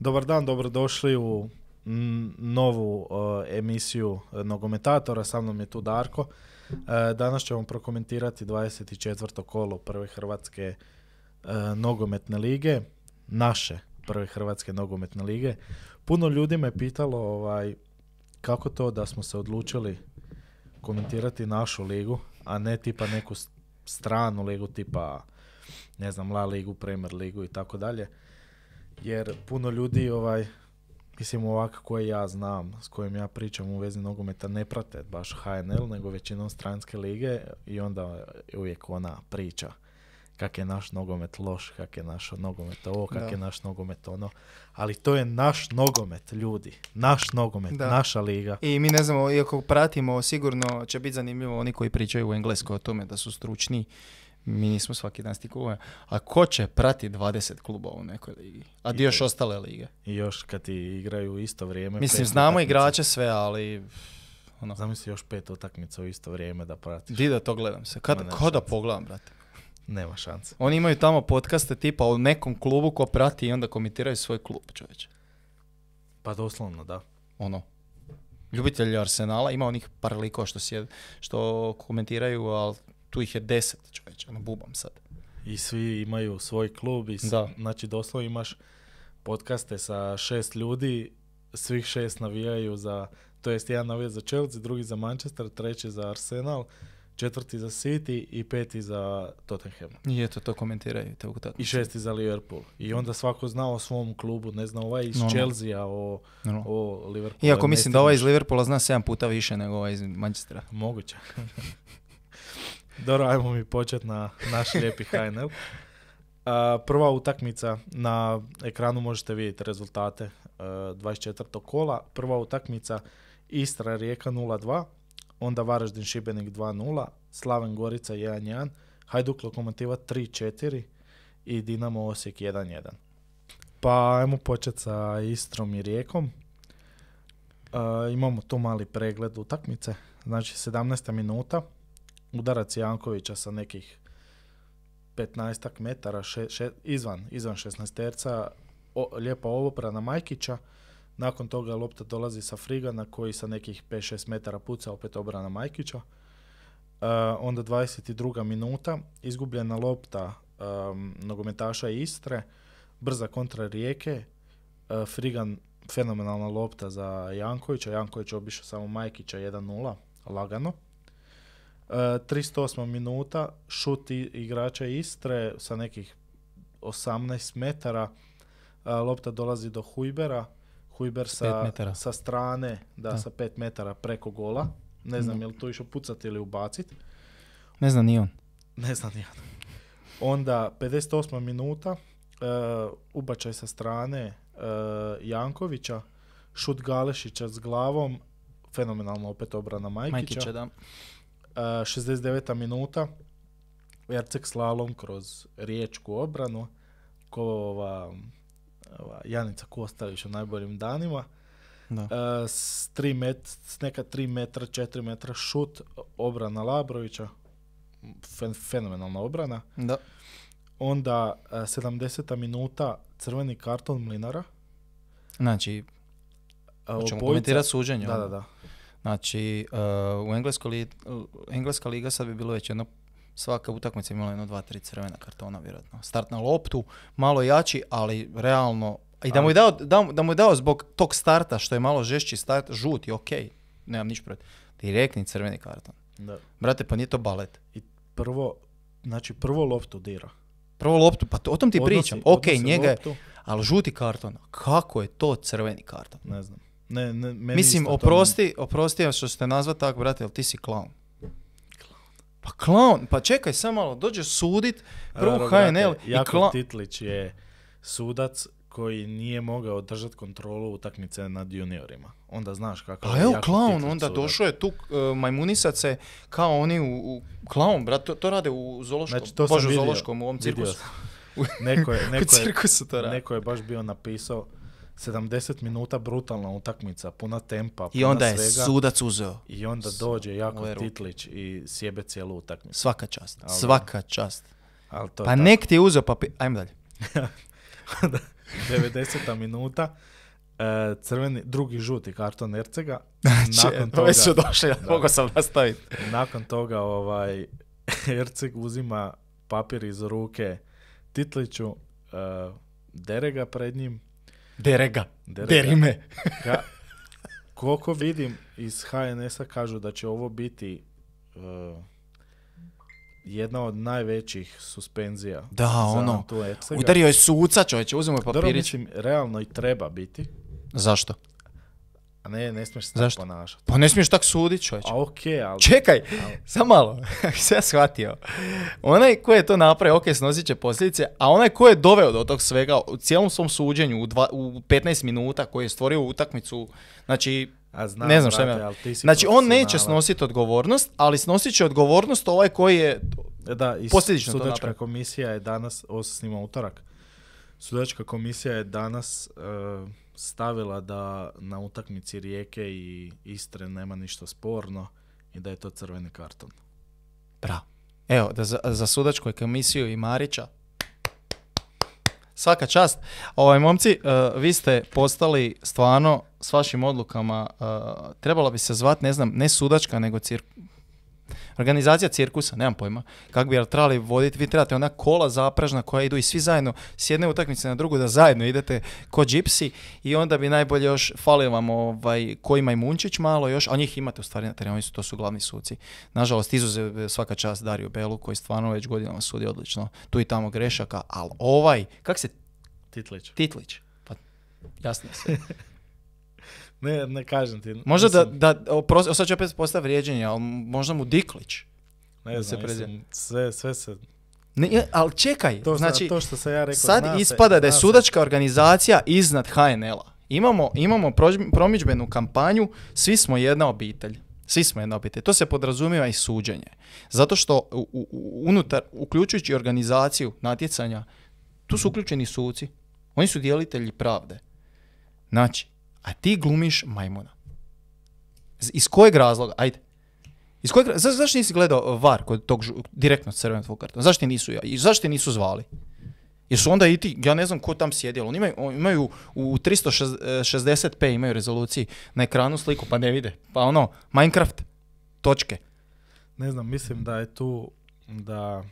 Dobar dan, dobrodošli u novu uh, emisiju uh, Nogometatora. Sa mnom je tu Darko. Uh, danas ćemo prokomentirati 24. kolo prve Hrvatske uh, nogometne lige. Naše prve Hrvatske nogometne lige. Puno ljudi me pitalo ovaj, kako to da smo se odlučili komentirati našu ligu, a ne tipa neku stranu ligu tipa ne znam, La ligu, Premier ligu i tako dalje. Jer puno ljudi ovaj mislim ovako koje ja znam, s kojim ja pričam u vezi nogometa ne prate baš HNL, nego većinom stranske lige i onda je uvijek ona priča kak je naš nogomet loš, kak je naš nogomet ovo, kak Da. je naš nogomet ono. Ali to je naš nogomet, ljudi. Naš nogomet, Da. naša liga. I mi ne znamo, iako pratimo, sigurno će biti zanimljivo oni koji pričaju u engleskoj o tome da su stručni. Mi nismo svaki dan stikovali. A ko će prati 20 klubova u nekoj ligi? A dio još ostale lige. I još kad ti igraju u isto vrijeme. Mislim, znamo igrače sve, ali... Ono, Zamisli još pet utakmica u isto vrijeme da pratiš. di da to gledam se? Kad, ko da pogledam, brate? Nema šanse. Oni imaju tamo podcaste tipa u nekom klubu ko prati i onda komentiraju svoj klub, čovječe. Pa doslovno, da. Ono, ljubitelji Arsenala, ima onih par likova što, sjed, što komentiraju, ali tu ih je deset, čovječe, ono, bubam sad. I svi imaju svoj klub i s- Da. znači doslovno imaš podcaste sa šest ljudi, svih šest navijaju za, to jest jedan navija za Chelsea, drugi za Manchester, treći za Arsenal, četvrti za City i peti za Tottenham. I eto, to komentiraju. Utakmice. I šesti za Liverpool. I onda svako zna o svom klubu, ne zna ovaj iz Normalno. Chelsea, o, Ono. o Liverpoolu. Iako mislim da ovaj iz. Liverpoola zna 7 puta više nego ovaj iz Manchestera. Moguće. Dobro, ajmo mi početi na naš lijepi HNL. A, prva utakmica, na ekranu možete vidjeti rezultate a, 24. kola. Prva utakmica Istra Rijeka 0-2, onda Varaždin Šibenik 2-0, Slaven Gorica 1-1, Hajduk Lokomotiva 3-4 i Dinamo Osijek 1-1. Pa ajmo početi sa Istrom i Rijekom. A, imamo tu mali pregled utakmice. Znači 17. minuta, udarac Jankovića sa nekih 15 metara še, še- izvan, izvan 16 terca, o, lijepa obrana Majkića, nakon toga lopta dolazi sa Frigana koji sa nekih 5-6 metara puca opet obrana Majkića. Uh, onda 22. minuta, izgubljena lopta um, nogometaša Istre, brza kontra Rijeke, uh, Frigan fenomenalna lopta za Jankovića, Janković obišao samo Majkića 1-0, lagano. E, 308 minuta, šut igrača Istre sa nekih 18 metara, e, lopta dolazi do Hujbera, Hujber sa, sa strane, da, Da. sa 5 metara preko gola. Ne znam Da. je li to išao pucati ili ubaciti. Ne zna ni on. Ne znam nijedan. Onda 58. minuta, e, ubačaj sa strane e, Jankovića, šut Galešića s glavom, fenomenalno opet obrana Majkića. Majkića, da. E, 69. minuta, Ercek slalom kroz riječku obranu, ko ova, ova Janica Kostalić u najboljim danima. da. E, s, tri met, s neka 3 metra, 4 metra šut, obrana Labrovića, fen, fenomenalna obrana. Da. Onda e, 70. minuta, crveni karton Mlinara. Znači, E, hoćemo komentirati suđenje. Da, ono. da, da. Znači, uh, u Engleskoj li, Engleska liga sad bi bilo već jedno, svaka utakmica imala jedno, dva, tri crvena kartona, vjerojatno. Start na loptu, malo jači, ali realno, i da mu je dao, da, da mu je dao zbog tog starta, što je malo žešći start, žuti, ok, nemam niš protiv. Direktni crveni karton. da. Brate, pa nije to balet. Prvo, znači prvo loptu dira. Prvo loptu, pa to, o tom ti Odnosi- pričam. Ok, odnosi njega je, ali žuti karton, kako je to crveni karton? Ne znam. Ne, ne, meni Mislim, isto to oprosti, oprosti što ste nazvat tak, brate, ali ti si klaun. Pa klaun, pa čekaj samo malo, dođe sudit, prvo HNL brate, i klaun. Titlić je sudac koji nije mogao održati kontrolu utakmice nad juniorima. Onda znaš kako Pa je evo Titlić onda sudac. došao je tu uh, majmunisat se kao oni u, u klaun, brat, to, to rade u zoološkom, Znači, to sam bože u vidio, zoološkom, u ovom cirkusu. Neko je, neko, je, to neko je baš bio napisao 70 minuta brutalna utakmica, puna tempa, I puna onda je svega. sudac uzeo. I onda dođe Jakov ruke. Titlić i sjebe cijelu utakmicu. Svaka čast, Ali svaka čast. Ali to je Pa tako. nek ti je uzeo, pa pi... ajmo dalje. 90. minuta, e, crveni, drugi žuti karton Ercega. Nakon toga, su došli, mogao sam nastaviti. Nakon toga ovaj, Erceg uzima papir iz ruke Titliću, uh, dere ga pred njim. Dere ga, deri me. Ga, koliko vidim iz HNS-a kažu da će ovo biti uh, jedna od najvećih suspenzija. Da, ono, udario je suca čovječe, uzimo je Dobro, papirić. mislim, realno i treba biti. Zašto? A ne, ne smiješ se Zašto? tako ponašati. Pa ne smiješ tak sudit čovječe. A okej, ali... Čekaj, samo malo, se ja shvatio. Onaj ko je to napravio, ok, snosit će posljedice, a onaj ko je doveo do tog svega u cijelom svom suđenju u, dva, u 15 minuta, koji je stvorio utakmicu, znači, A znam, ne znam šta brate, ima. ali ti si Znači on neće snositi odgovornost, ali snosit će odgovornost ovaj koji je... Da, i posljedično to sudačka napravi. komisija je danas, ovo se snima utorak, sudačka komisija je danas e, stavila da na utakmici Rijeke i Istre nema ništa sporno i da je to crveni karton. Bravo. Evo, da za, za sudačku komisiju i Marića, svaka čast. Ovaj, momci, eh, vi ste postali stvarno s vašim odlukama, eh, trebala bi se zvat, ne znam, ne sudačka, nego cir... Organizacija cirkusa, nemam pojma. Kako bi jel trebali voditi, vi trebate ona kola zapražna koja idu i svi zajedno s jedne utakmice na drugu da zajedno idete ko džipsi i onda bi najbolje još fali vam ovaj, koji Majmunčić malo još, a njih imate u stvari na terenu, oni su, to su glavni suci. Nažalost, izuzev svaka čast Dariju Belu koji stvarno već godinama sudi odlično. Tu i tamo grešaka, ali ovaj, kak se Titlić. Titlić? Pa, jasno sve. Ne, ne kažem ti. Možda da, da opros- sad ću opet postaviti vrijeđenje, ali možda mu Diklić. ne da znam, se mislim, sve, sve se... Ne, ali čekaj, To, znači, to što sam ja rekao, sad zna ispada da je sudačka organizacija iznad HNL-a. Imamo, imamo promidžbenu kampanju, svi smo jedna obitelj. Svi smo jedna obitelj. To se podrazumijeva i suđenje. Zato što u- u- unutar, uključujući organizaciju natjecanja, tu su uključeni suci. Oni su dijelitelji pravde. Znači, a ti glumiš majmuna. Iz kojeg razloga? Ajde. Iz kojeg, za, zašto nisi gledao VAR kod tog direktno crvenog kartona? Zašto nisu, ja- i zašto nisu zvali? Jer su onda i ti, ja ne znam ko tam sjedilo, oni imaju, imaju u 360p imaju rezoluciji na ekranu sliku pa ne vide. Pa ono, Minecraft, točke. Ne znam, mislim da je tu da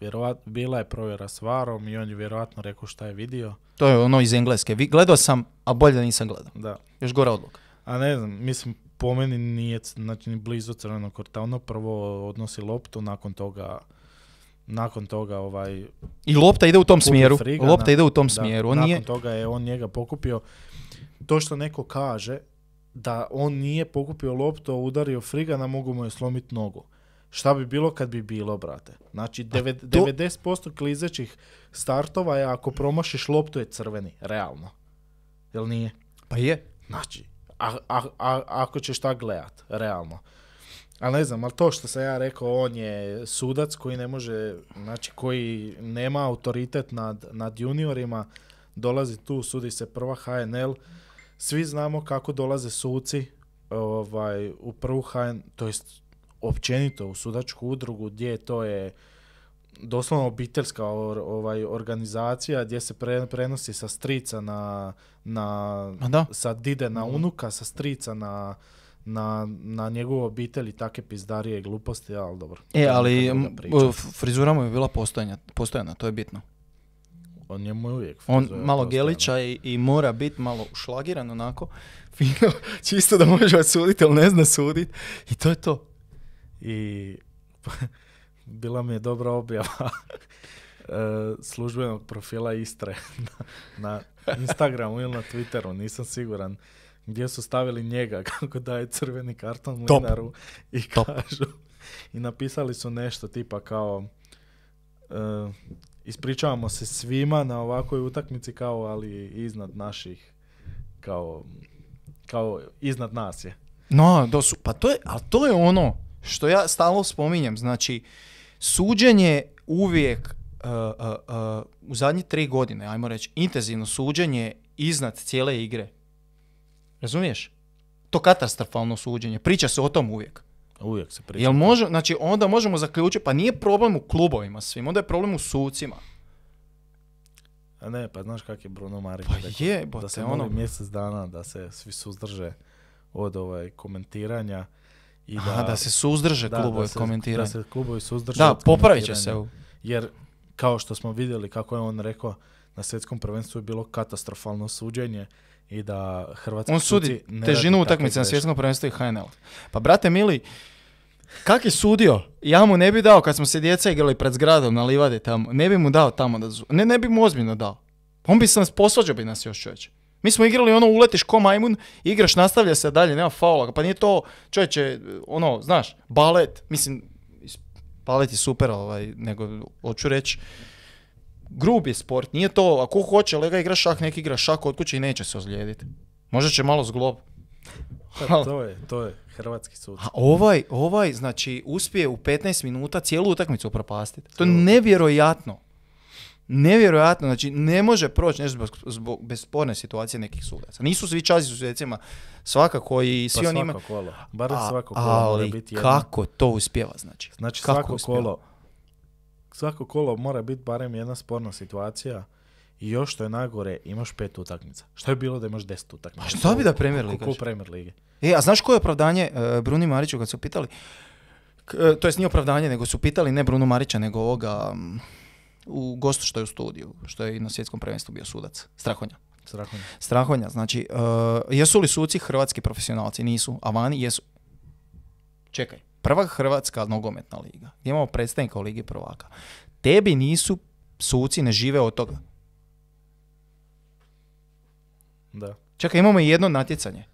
vjerovat, bila je provjera s varom i on je vjerojatno rekao šta je vidio. To je ono iz engleske. Gledao sam, a bolje da nisam gledao. Da. Još gora odluka. A ne znam, mislim, po meni nije znači, ni blizu crvenog korta. Ono prvo odnosi loptu, nakon toga nakon toga ovaj I lopta ide u tom smjeru. Frigana. Lopta ide u tom Da, smjeru. On nakon nije, toga je on njega pokupio. To što neko kaže da on nije pokupio loptu, a udario Frigana, mogu mu je slomiti nogu. Šta bi bilo kad bi bilo, brate? Znači, devet- to- 90% klizećih startova je ako promašiš loptu je crveni, realno. Jel nije? pa je. Znači, a, a, a- ako ćeš tak gledat, realno. Ali ne znam, ali to što sam ja rekao, on je sudac koji ne može, znači koji nema autoritet nad, nad juniorima, dolazi tu, sudi se prva HNL, svi znamo kako dolaze suci ovaj, u prvu HN, to jest općenito u sudačku udrugu gdje to je doslovno obiteljska or- ovaj, organizacija gdje se pre- prenosi sa strica na, na da. sa dide na Mhm. unuka, sa strica na, na, na njegovu obitelj i take pizdarije i gluposti, ali dobro. E, ali frizura mu je bila postojana, postojana, to je bitno. On njemu je uvijek On malo gelića i, i mora biti malo ušlagiran onako, fino, čisto da može odsuditi, ali ne zna suditi. I to je to. I bila mi je dobra objava e, službenog profila Istre na, na Instagramu ili na Twitteru, nisam siguran, gdje su stavili njega kako daje crveni karton Top. Mlinaru i Top. kažu i napisali su nešto tipa kao e, ispričavamo se svima na ovakvoj utakmici kao ali iznad naših kao kao iznad nas je. No, to su, pa to je, ali to je ono što ja stalno spominjem, znači, suđenje uvijek uh, uh, uh, u zadnje tri godine, ajmo reći, intenzivno suđenje iznad cijele igre. Razumiješ? To katastrofalno suđenje, priča se o tom uvijek. Uvijek se priča. Jel može, znači onda možemo zaključiti, pa nije problem u klubovima svim, onda je problem u sucima. A ne, pa znaš kak je Bruno Marić Pa rekao? je, da se ono. mjesec dana da se svi suzdrže od ovaj komentiranja i da, Aha, da se suzdrže da, klubovi da se, komentiranja. Da se klubovi suzdrže Da, popravit će se. Jer kao što smo vidjeli kako je on rekao na svjetskom prvenstvu je bilo katastrofalno suđenje i da hrvatski On sudi težinu utakmice na svjetskom prvenstvu i HNL. Pa brate mili, kak je sudio? Ja mu ne bi dao kad smo se djeca igrali pred zgradom na livadi tamo. Ne bi mu dao tamo da zu... Ne, ne bi mu ozbiljno dao. On bi se nas posvađao bi nas još čovječe. Mi smo igrali ono uletiš ko majmun, igraš, nastavlja se dalje, nema faula. Pa nije to, čovječe, ono, znaš, balet, mislim, is- balet je super, ovaj, nego, hoću reći, grub je sport, nije to, ako hoće, lega igra šah, neki igra šah kod kuće i neće se ozlijediti. Možda će malo zglob. Pa, to je, to je hrvatski suci. A ovaj, ovaj, znači, uspije u 15 minuta cijelu utakmicu upropastiti. To je nevjerojatno. Nevjerojatno, znači ne može proći nešto zbog, zbog situacije nekih sudaca. Nisu svi časi u svjecima, svakako i Pa svi oni imaju... svako kolo. Barem A- svako kolo mora ali biti jedno. kako to uspjeva, znači? Znači Kako svako kolo, svako kolo mora biti barem jedna sporna situacija i još što je nagore imaš pet utakmica. Što je bilo da imaš deset utakmica? Pa što bi da Premier Liga Kako? Premier Lige? E, a znaš koje je opravdanje uh, Bruni Mariću kad su pitali, k- e, to jest nije opravdanje, nego su pitali ne Brunu Marića, nego ovoga mm, u gostu što je u studiju, što je i na svjetskom prvenstvu bio sudac, Strahonja. Strahonja. Strahonja, znači, uh, jesu li suci hrvatski profesionalci? Nisu, a vani jesu. Čekaj, prva hrvatska nogometna liga, gdje imamo predstavnika u Ligi prvaka. Tebi nisu suci, ne žive od toga. Da. Čekaj, imamo i jedno natjecanje.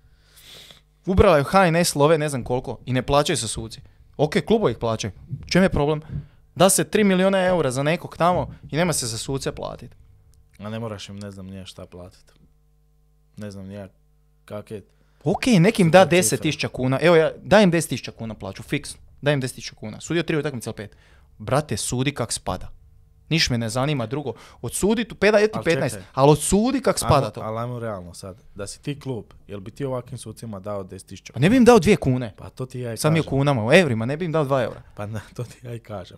Ubrala je HNS love ne znam koliko i ne plaćaju se suci. Ok, klubo ih plaćaju. Čem je problem? Da se 3 milijuna eura za nekog tamo i nema se za suce platiti. A ne moraš im ne znam nije šta platiti. Ne znam nije kak je. Ok, nekim da Super 10 tisuća kuna. Evo ja, daj im 10 tisuća kuna plaću, fiksno. Daj im 10 tisuća kuna. Sudio tri utakmice ili pet. Brate, sudi kak spada. Niš me ne zanima drugo. Odsudi tu, peda je ti Al 15, čekaj. ali odsudi kak spada Ajmo- to. Ali ajmo realno sad. Da si ti klub, jel bi ti ovakvim sucima dao 10.000? Pa ne bi im dao dvije kune. Pa to ti ja i Sam je u kažem. kunama, u evrima, ne bi im dao 2 eura. Pa na, to ti ja i kažem.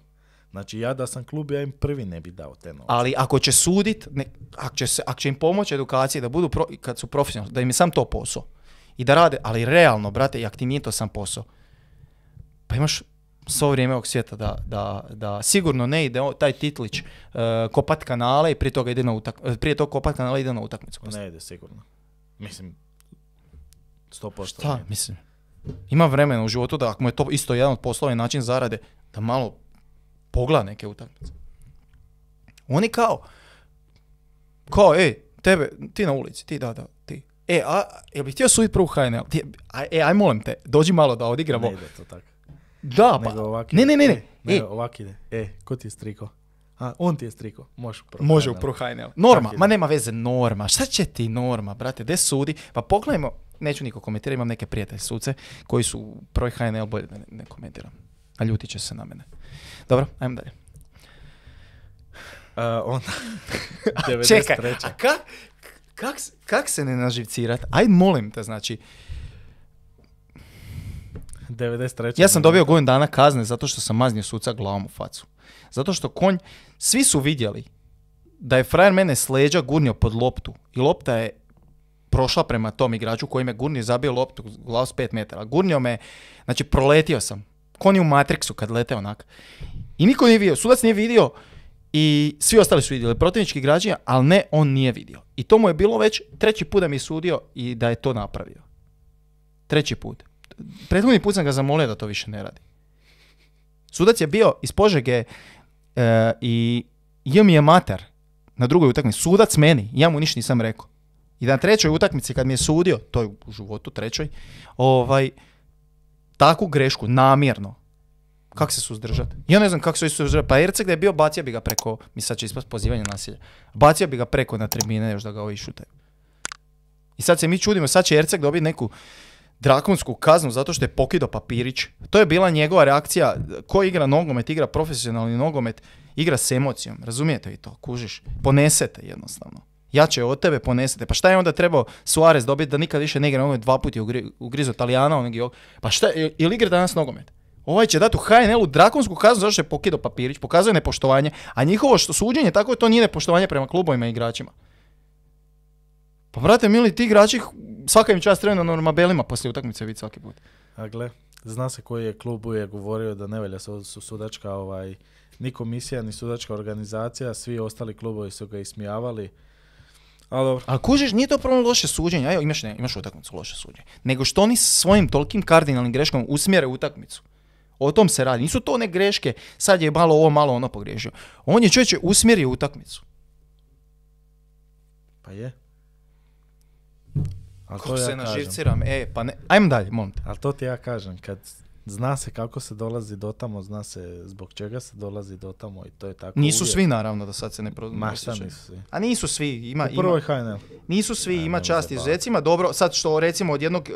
Znači ja da sam klub, ja im prvi ne bi dao te novce. Ali ako će sudit, ne, ako, će se, ako će im pomoći edukaciji da budu, pro, kad su profesionalni, da im je sam to posao. I da rade, ali realno, brate, i ako ti nije to sam posao, pa imaš svo vrijeme ovog svijeta da, da, da sigurno ne ide o- taj titlić uh, kopat kanale i prije toga ide na utak, eh, prije tog kopat kanala ide na utakmicu. Ne ide sigurno. Mislim, 100%. Šta, ne. mislim, ima vremena u životu da ako mu je to isto jedan od poslova i način zarade, da malo pogleda neke utakmice. Oni kao, kao, ej, tebe, ti na ulici, ti da, da, ti. E, a, jel bih htio suditi prvu HNL? Ti, a, e, aj molim te, dođi malo da odigramo. Ne ide to tako. Da, pa, Nego ovak ne, ne, ne, ne, E, ne, e, ovak ide. E, ko ti je striko? A, on ti je striko. Može u može u pro HNL. Norma, ma nema veze, norma. Šta će ti norma, brate, de sudi? Pa pogledajmo, neću niko komentirati, imam neke prijatelje suce koji su pro HNL, bolje da ne, ne komentiram. A ljutit će se na mene. Dobro, ajmo dalje. A, onda, 93. Čekaj, a kak, kak, kak se ne naživcirat? Aj molim te, znači, 93. ja sam dobio godinu dana kazne zato što sam maznio suca glavom u facu. Zato što konj, svi su vidjeli da je frajer mene s leđa gurnio pod loptu i lopta je prošla prema tom igraču koji me gurnio zabio loptu glavu s 5 metara. Gurnio me, znači proletio sam. Kon je u Matrixu kad lete onak. I niko nije vidio, sudac nije vidio i svi ostali su vidjeli, protivnički igrači, ali ne, on nije vidio. I to mu je bilo već treći put da mi je sudio i da je to napravio. Treći put. Prethodni put sam ga zamolio da to više ne radi. Sudac je bio iz Požege e, i jeo mi je mater na drugoj utakmici. Sudac meni, ja mu ništa nisam rekao. I na trećoj utakmici kad mi je sudio, to je u životu trećoj, ovaj, takvu grešku, namjerno, kako se suzdržati? Ja ne znam kako se suzdržati. Pa Erceg da je bio, bacio bi ga preko, mi sad će ispast pozivanje nasilja, bacio bi ga preko na tribine još da ga ovi šutaju. I sad se mi čudimo, sad će Erceg dobiti neku drakonsku kaznu zato što je pokido papirić. To je bila njegova reakcija. Ko igra nogomet, igra profesionalni nogomet, igra s emocijom. Razumijete i to? Kužiš? Ponesete jednostavno. Jače od tebe ponesete. Pa šta je onda trebao Suarez dobiti da nikad više ne igra nogomet dva puta je ugri, ugrizo Talijana, onog i ovog. Pa šta, je- ili igra danas nogomet? Ovaj će dati u HNL-u drakonsku kaznu zato što je pokidao papirić, pokazuje nepoštovanje, a njihovo što suđenje tako je to nije nepoštovanje prema klubovima i igračima. Pa brate mili, ti igrači svaka im čast na normabelima poslije utakmice vidjeti svaki put. A gle, zna se koji je klub je govorio da ne velja su sudačka ovaj, ni komisija, ni sudačka organizacija, svi ostali klubovi su ga ismijavali. Ali dobro, Ali kužiš, nije to problem loše suđenje, evo imaš, ne, imaš utakmicu loše suđenje, nego što oni svojim tolikim kardinalnim greškom usmjere utakmicu. O tom se radi. Nisu to ne greške, sad je malo ovo, malo ono pogriješio. On je čovječe usmjerio utakmicu. pa je. Kako to se ja kažem. naživciram, e, pa ne, ajmo dalje, molim te. Ali to ti ja kažem, kad zna se kako se dolazi do tamo, zna se zbog čega se dolazi do tamo i to je tako Nisu uvijek. svi naravno da sad se ne pro... Ma ne šta osjećaju. nisu svi. A nisu svi, ima, U prvoj ima, HNL. nisu svi, Ne, ima čast izuzecima. Dobro, sad što recimo od jednog e,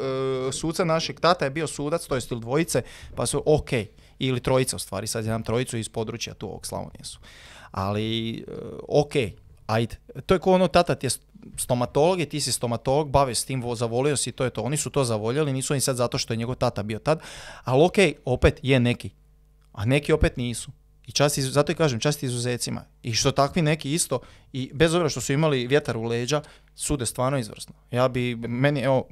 suca našeg tata je bio sudac, to jest ili dvojice, pa su ok, ili trojica u stvari, sad znam trojicu iz područja tu ovog Slavonije su. Ali, e, ok, ajde. To je ko ono, tata ti je stomatolog i ti si stomatolog, bavi s tim, vo- zavolio si, to je to. Oni su to zavoljeli, nisu oni sad zato što je njegov tata bio tad, ali ok, opet je neki. A neki opet nisu. I čast, zato i kažem, čast izuzecima. I što takvi neki isto, i bez obzira što su imali vjetar u leđa, sude stvarno izvrsno. Ja bi, meni, evo,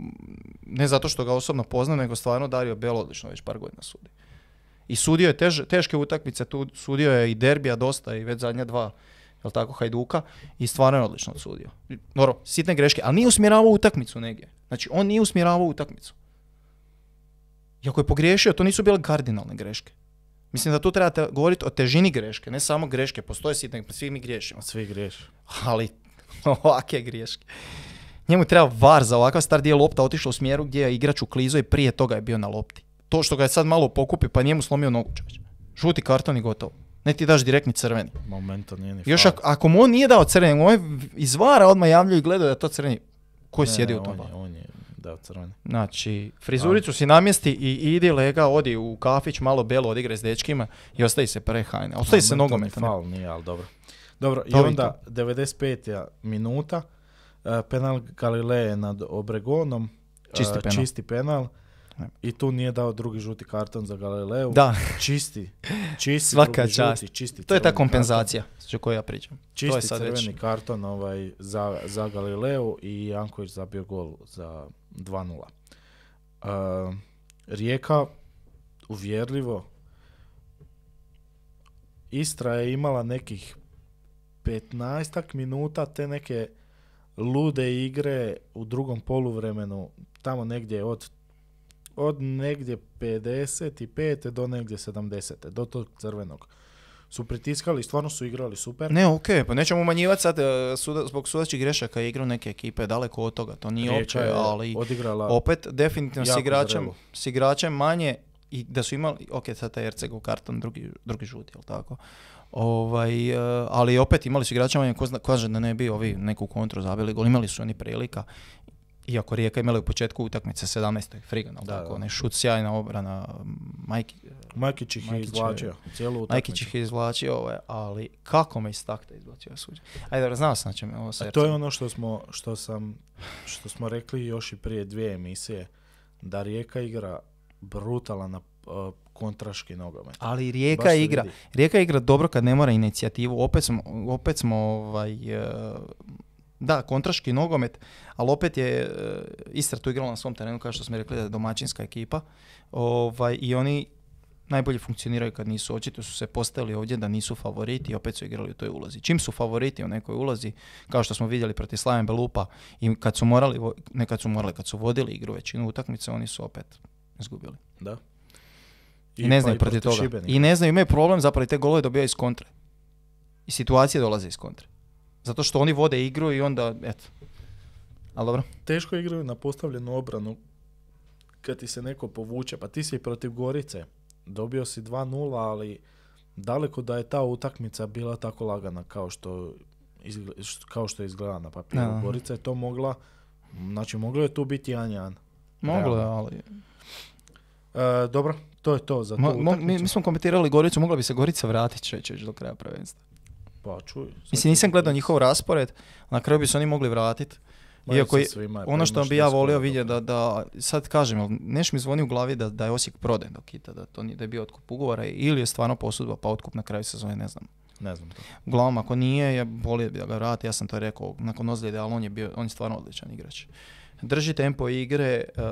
ne zato što ga osobno poznam, nego stvarno Dario Belo odlično već par godina sudi. I sudio je tež, teške utakmice, tu sudio je i derbija dosta i već zadnja dva, jel tako, Hajduka, i stvarno je odlično sudio. Dobro, sitne greške, ali nije usmjeravao utakmicu negdje. Znači, on nije usmjeravao utakmicu. I ako je pogriješio, to nisu bile kardinalne greške. Mislim da tu trebate govoriti o težini greške, ne samo greške, postoje sitne, svi mi griješimo. Svi griješi. Ali ovake greške. Njemu treba var za ovakav star dio lopta otišao u smjeru gdje je igrač uklizao i prije toga je bio na lopti. To što ga je sad malo pokupi pa njemu slomio nogu. Žuti karton i gotovo. Ne ti daš direktni crveni. Momento nije ni Još ako, ako mu on nije dao crveni, on je iz vara odmah javljaju i gledaju da je to crveni. Ko je Ne, sjedi ne, u tom on je, on je dao crveni. Znači, frizuricu si namjesti i idi lega, odi u kafić, malo belo odigraj s dečkima i ostavi se prehajne. Ostavi se nogometa. ne. Faul nije, ali dobro. Dobro, i To i onda 95. minuta, e, penal Galileje nad Obregonom. Čisti penal. Čisti penal. I tu nije dao drugi žuti karton za Galileu. Da, Čisti. Čisti Svaka drugi čast. žuti, čisti to je ta kompenzacija o kojoj ja pričam. Čisti to je sad već- crveni karton ovaj, za, za Galileu i Janković zabio gol za 2-0. E, Rijeka uvjerljivo Istra je imala nekih 15 minuta te neke lude igre u drugom poluvremenu, tamo negdje od od negdje 55. do negdje 70. do tog crvenog. Su pritiskali, stvarno su igrali super. Ne, okej, pa nećemo umanjivati sad e, suda, zbog sudačkih grešaka igru neke ekipe, daleko od toga, to nije je ali odigrala opet definitivno s igračem, s igračem manje i da su imali, ok, sad taj Ercegov karton, drugi, drugi žuti, jel tako? Ovaj, e, ali opet imali su igrača manje, ko zna, kaže da ne bi ovi neku kontru zabili gol, imali su oni prilika. Iako Rijeka imala u početku utakmice 17. Frigan, Da, tako? Ne, šut, sjajna obrana, Majki, Majkić ih je izvlačio cijelu utakmicu. Majkić ih je izvlačio, ovaj, ali kako me iz takta izbacio suđe. Ajde, dobro, znao sam da će me ovo A srce. to je ono što smo, što sam, što smo rekli još i prije dvije emisije, da Rijeka igra brutalan na uh, kontraški nogomet. Ali Rijeka igra, vidi. Rijeka igra dobro kad ne mora inicijativu. Opet smo, opet smo ovaj, e, da, kontraški nogomet, ali opet je e, Istra tu igrala na svom terenu, kao što smo rekli da je domaćinska ekipa. Ovaj, I oni najbolje funkcioniraju kad nisu, očito su se postavili ovdje da nisu favoriti i opet su igrali u toj ulozi. Čim su favoriti u nekoj ulozi, kao što smo vidjeli protiv Slaven Belupa, i kad su morali, ne kad su morali, kad su vodili igru većinu utakmice, oni su opet izgubili. Da. I, ne pa znaju i protiv toga. Šibenika. I ne znaju, imaju problem, zapravo i te golove dobijaju iz kontre. I situacije dolaze iz kontre. Zato što oni vode igru i onda, eto. Ali dobro. Teško igraju na postavljenu obranu kad ti se neko povuče. Pa ti si protiv Gorice. Dobio si 2-0, ali daleko da je ta utakmica bila tako lagana kao što, izgle- š- kao što je izgleda na papiru. Da. Gorica je to mogla, znači moglo je tu biti 1-1. Moglo je, ali... E, dobro, to je to za tu Mo- mo- mi, mi smo komentirali Goricu, mogla bi se Gorica vratiti čeće do kraja prvenstva. Pa čuj. Mislim, nisam gledao njihov raspored, na kraju bi se oni mogli vratiti. Iako je, je, ono pa što bi ja volio vidjeti da, da, sad kažem, neš mi zvoni u glavi da, da je Osijek proden do Kita, da, to nije, da je bio otkup ugovora ili je stvarno posudba pa otkup na kraju sezone, ne znam. Ne znam to. Uglavnom, ako nije, ja volio bi da ga vrati, ja sam to rekao nakon ozljede, ali on je, bio, on je stvarno odličan igrač. Drži tempo igre, uh,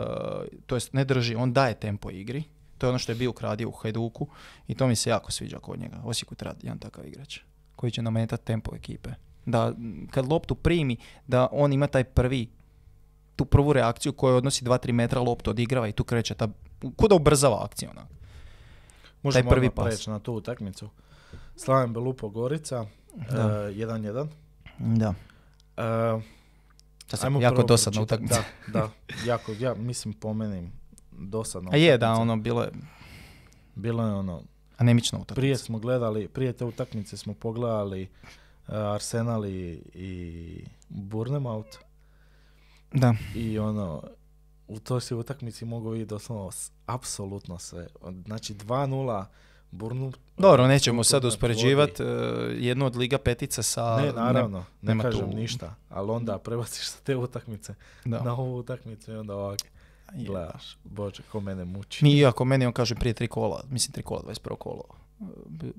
to jest ne drži, on daje tempo igri. To je ono što je bio ukradio u Hajduku i to mi se jako sviđa kod njega. Osijeku treba jedan takav igrač koji će nametati tempo ekipe. Da kad loptu primi, da on ima taj prvi tu prvu reakciju koja odnosi 2-3 metra loptu odigrava i tu kreće ta, kuda ubrzava akciju. onak. Možemo prvi odmah pas. preći na tu utakmicu. Slaven Belupo Gorica, Da. e, 1-1. Da. E, To se ajmo jako dosadna utakmica. Da, da, jako, ja mislim po meni dosadna A je, da, ono, bilo je Bilo je ono, anemična utakmica. prije smo gledali, prije te utakmice smo pogledali e, Arsenal i, i Bournemouth Da. i ono, u toj si utakmici mogu vidjeti doslovno apsolutno sve. Znači 2-0 Burnu... Dobro, nećemo sad uspoređivati vodi. jednu od Liga petica sa... Ne, naravno, ne, nema kažem tu- ništa, ali onda prebaciš sa te utakmice Da. na ovu utakmicu i onda ovak. Gledaš, bože, ko mene muči. Mi, iako meni on kaže prije tri kola, mislim tri kola, 21. kolo, bi-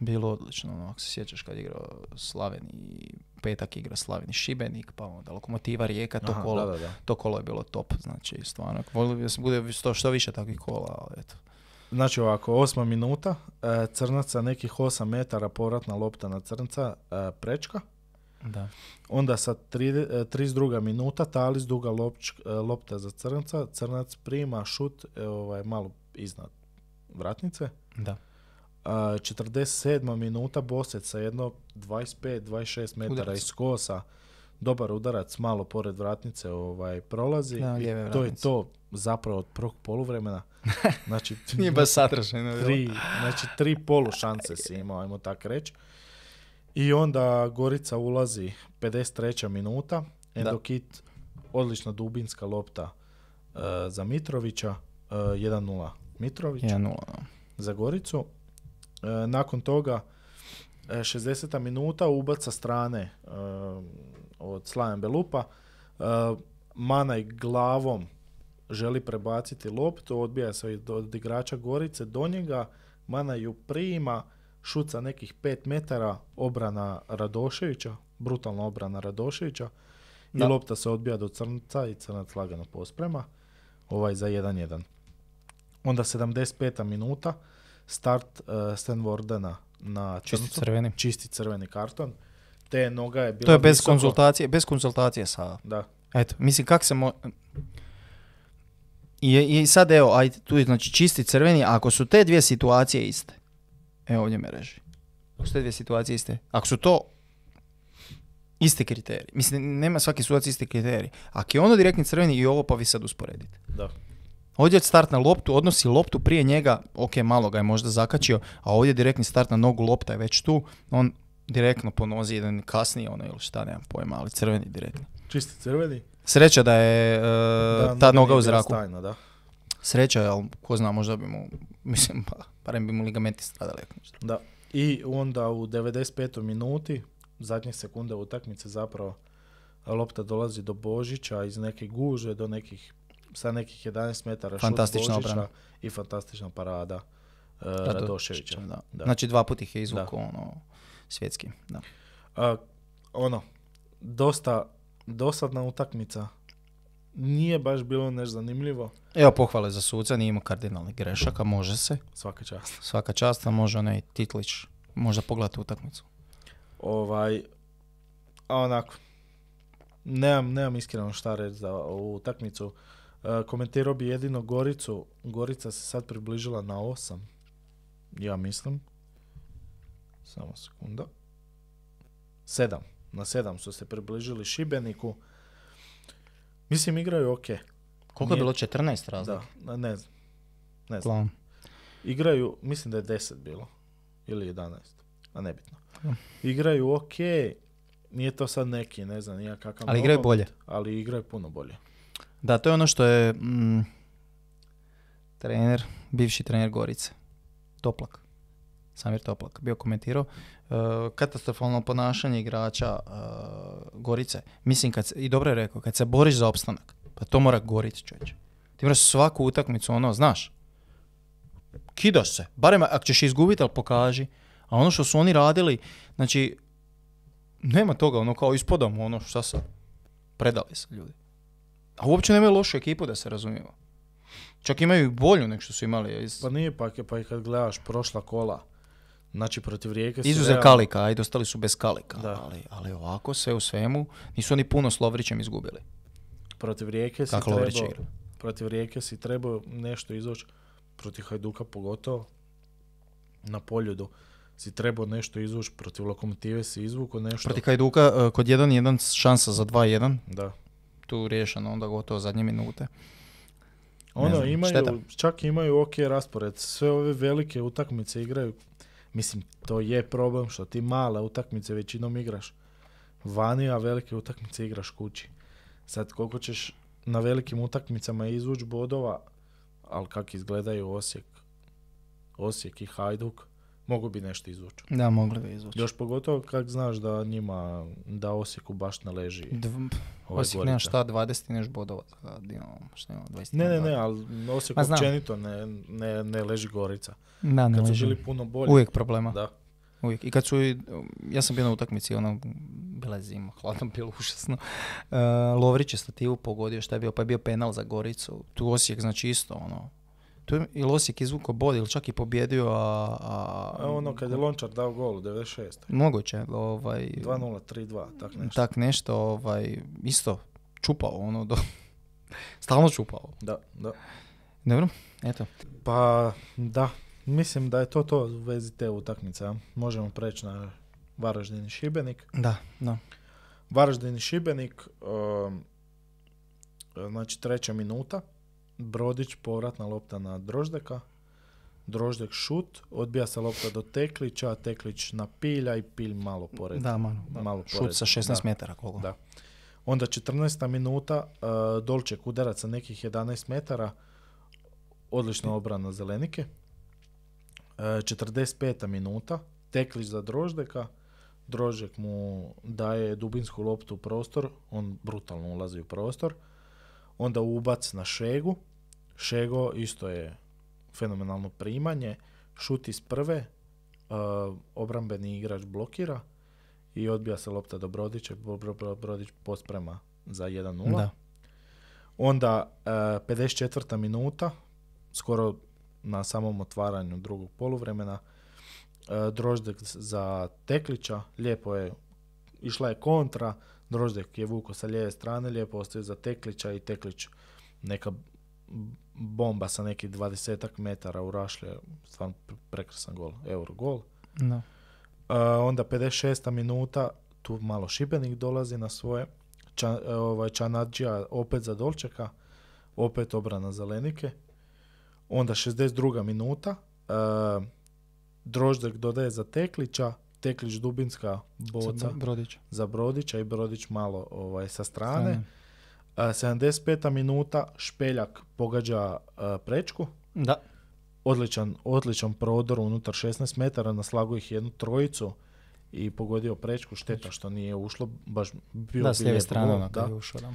bilo odlično, ono, ako se sjećaš kad je igrao Slaven i petak igra Slaven i Šibenik, pa onda Lokomotiva Rijeka, to, Aha, kolo, da, da, da. to kolo je bilo top, znači stvarno, volio bi da se bude što, što više takvih kola, ali eto. Znači ovako, osma minuta, e, Crnaca nekih 8 metara povratna lopta na Crnca, e, prečka. Da. Onda sa tri, e, 32. minuta, Talis duga lopč, e, lopta za Crnca, Crnac prima šut e, ovaj, malo iznad vratnice. Da. A, 47. minuta, Bosec sa jedno 25-26 metara Udarac. iz kosa, dobar udarac, malo pored vratnice ovaj, prolazi. Da, I to je to zapravo od prvog poluvremena. Znači, Nije baš sadržajno. tri, znači tri polu šanse si imao, ajmo tako reći. I onda Gorica ulazi 53. minuta, Endokit, odlična dubinska lopta e, za Mitrovića, e, 1-0 Mitrović 1-0. no. za Goricu. E, nakon toga e, 60. minuta ubac sa strane od Slaven Belupa. Manaj glavom želi prebaciti loptu, odbija se od, igrača Gorice do njega. Manaj ju prima, šuca nekih 5 metara, obrana Radoševića, brutalna obrana Radoševića. I Da. lopta se odbija do Crnca i Crnac lagano posprema. Ovaj za 1-1. Onda 75. minuta, start uh, Stan Wardena na Čisti Crncu. crveni. Čisti crveni karton. Te noga je bila To je bez visoko. konzultacije, bez konzultacije sa... Da. Eto, mislim kak se mo... I, I sad evo, ajde, tu je znači čisti crveni, ako su te dvije situacije iste, evo ovdje me reži. Te dvije situacije iste, ako su to isti kriteriji, mislim nema svaki sudac isti kriterij. Ako je ono direktni crveni i ovo pa vi sad usporedite. Da. Ovdje je start na loptu, odnosi loptu prije njega, ok, malo ga je možda zakačio, a ovdje direktni start na nogu, lopta je već tu, on direktno po nozi jedan kasnije, ono ili šta, nemam pojma, ali crveni direktno. Čisti crveni. Sreća da je e, Da, ta noga u zraku. stajna, da. Sreća ali ko zna, možda bi mu, mislim, pa, barem bi mu ligamenti stradali. Da. I onda u 95. minuti, zadnje sekunde utakmice zapravo, lopta dolazi do Božića iz neke guže do nekih, sa nekih 11 metara šut Fantastična Božića obrana. i fantastična parada uh, Radoševića, Radoševića. Da. Da. Znači dva put ih je izvukao, ono, svjetski. Da. A, ono, dosta dosadna utakmica. Nije baš bilo nešto zanimljivo. Evo pohvale za suca, nije imao kardinalnih grešaka, može se. Svaka čast. Svaka čast, a može onaj titlić možda pogledati utakmicu. Ovaj, a onako, nemam, nemam iskreno šta reći za ovu utakmicu. E, komentirao bi jedino Goricu. Gorica se sad približila na 8. Ja mislim. Samo sekunda. 7. Na 7 su se približili Šibeniku. Mislim, igraju ok. Koliko je bilo? 14 razlika? Da, ne znam. Ne znam. Plan. Igraju, mislim da je 10 bilo. Ili 11. A nebitno. Igraju ok. Nije to sad neki, ne znam, nija kakav Ali igraju bolje. Ali igraju puno bolje. Da, to je ono što je mm, trener, bivši trener Gorice. Toplak. Samir Toplak, bio komentirao uh, katastrofalno ponašanje igrača uh, Gorice. Mislim, kad se, i dobro je rekao, kad se boriš za opstanak, pa to mora goriti čovječe. Ti moraš svaku utakmicu, ono, znaš, kidaš se, barem ako ćeš izgubiti, ali pokaži. A ono što su oni radili, znači, nema toga, ono kao ispodamo, ono šta sad, predali se ljudi. A uopće nemaju lošu ekipu da se razumijemo. Čak imaju i bolju nek što su imali. Iz... Pa nije, pa, pa i kad gledaš prošla kola, znači protiv Rijeke Izuzev Kalika, ajde, ostali su bez Kalika. Da. Ali, ali ovako, sve u svemu, nisu oni puno s Lovrićem izgubili. protiv Rijeke si trebao, protiv Rijeke si trebao nešto izvući, protiv Hajduka pogotovo, na poljudu si trebao nešto izvući, protiv Lokomotive si izvuko nešto. Protiv Hajduka, eh, kod 1-1 šansa za 2-1, Da. tu riješeno onda gotovo zadnje minute. Ono, znam, imaju, šteta. čak imaju ok raspored. Sve ove velike utakmice igraju. Mislim, to je problem što ti male utakmice većinom igraš vani, a velike utakmice igraš kući. Sad, koliko ćeš na velikim utakmicama izvući bodova, ali kak izgledaju Osijek, Osijek i Hajduk, mogu bi nešto izvući. Da, mogli bi izvući. Još pogotovo kak znaš da njima, da Osijeku baš ne leži Dv- ovaj Osijek nema šta, 20 i nešto bodova. za Dinamo, šta ima, 20 Ne, ne, ne, ali Osijek Ma znam. općenito ne, ne, ne leži Gorica. Da, ne Kad su leži. bili puno bolji. Uvijek problema. Da. Uvijek. I kad su, ja sam bio na utakmici, ono, bila je zima, hladno bilo užasno. Uh, Lovrić je stativu pogodio, šta je bio, pa je bio penal za Goricu. Tu Osijek, znači isto, ono, tu je ili Osijek izvukao bod, ili čak i pobjedio, a... a A ono kad je Lončar dao gol u 96. Moguće, ovaj... 2-0, 3-2, tak nešto. Tak nešto, ovaj, isto, čupao, ono, do... Stalno čupao. Da, da. Dobro, eto. Pa da, mislim da je to to u vezi te utakmice. a. Možemo preći na Varaždin i Šibenik. Da, da. Varaždin i Šibenik, um, znači treća minuta. Brodić, povratna lopta na Droždeka. Droždek šut, odbija se lopta do Teklića, Teklić na Pilja i Pilj malo pored. Da, malo. Malo Šut pored, sa 16 da. metara, koliko? Da. Onda 14. minuta, uh, Dolček udarac sa nekih 11 metara, odlična obrana Zelenike. Uh, 45. minuta, Teklić za Droždeka, Droždek mu daje dubinsku loptu u prostor, on brutalno ulazi u prostor. Onda ubac na Šegu, Šego isto je fenomenalno primanje, šut iz prve, uh, obrambeni igrač blokira i odbija se lopta do Brodića, Bro- Bro- Bro- Brodić posprema za 1-0. Da. Onda e, 54. minuta, skoro na samom otvaranju drugog poluvremena, e, Droždek za Teklića, lijepo je, išla je kontra, Droždek je vuko sa lijeve strane, lijepo ostaje za Teklića i Teklić neka bomba sa nekih 20 metara u rašlje, stvarno pre- prekrasan gol, euro gol. Uh, onda 56. minuta, tu malo Šibenik dolazi na svoje. Ča, ovaj, Čanadžija opet za Dolčeka, opet obrana za Lenike. Onda 62. minuta, uh, Droždek dodaje za Teklića, Teklić Dubinska boca Sad Brodić. za Brodića i Brodić malo ovaj, sa strane. Strane. Uh, 75. minuta, Špeljak pogađa prečku. Da. Odličan, odličan prodor unutar 16 metara, naslago ih jednu trojicu i pogodio prečku, šteta što nije ušlo, baš bio da, s lijeve strane da. je ušao, da.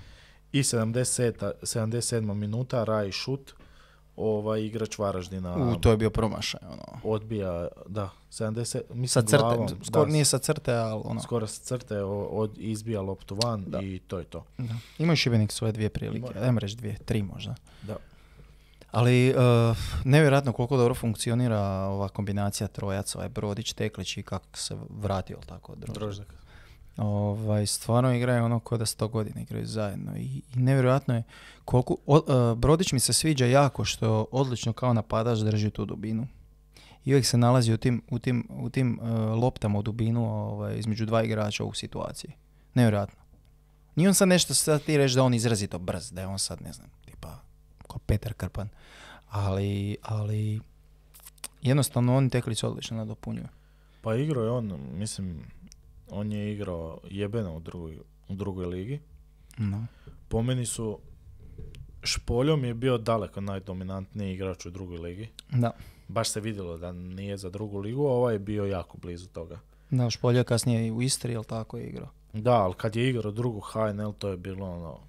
I 70, 77 minuta, Raj šut, ovaj igrač Varaždina U, to je bio promašaj, ono. odbija, da, 70, Sa mislim crte, glavom, skoro da, nije sa crte, ali ono. skoro sa crte o- od, izbija loptu van Da. i to je to. Da. Ima i Šibenik svoje dvije prilike, ajmo reći dvije, tri možda. Da. Ali uh, nevjerojatno koliko dobro funkcionira ova kombinacija trojaca, ovaj Brodić, Teklić i kako se vratio tako. Droždek. Ovaj, stvarno igraju ono kao da sto godina igraju zajedno i, i nevjerojatno je koliko, o- e, Brodić mi se sviđa jako što odlično kao napadač drži tu dubinu. I uvijek se nalazi u tim, u tim, u tim e, loptama u dubinu ovaj, između dva igrača u situaciji. Nevjerojatno. Nije on sad nešto sad ti reći da on izrazito brz, da je on sad ne znam, tipa kao Petar Krpan. Ali, ali jednostavno on Teklić odlično nadopunjuje. Pa igrao je on, mislim, on je igrao jebeno u drugoj, u drugoj ligi. No. Po meni su Špoljom je bio daleko najdominantniji igrač u drugoj ligi. Da. baš se vidjelo da nije za drugu ligu, a ovaj je bio jako blizu toga. Da, Špolja kasnije i u Istri, jel tako je igrao? Da, ali kad je igrao drugu HNL, to je bilo ono...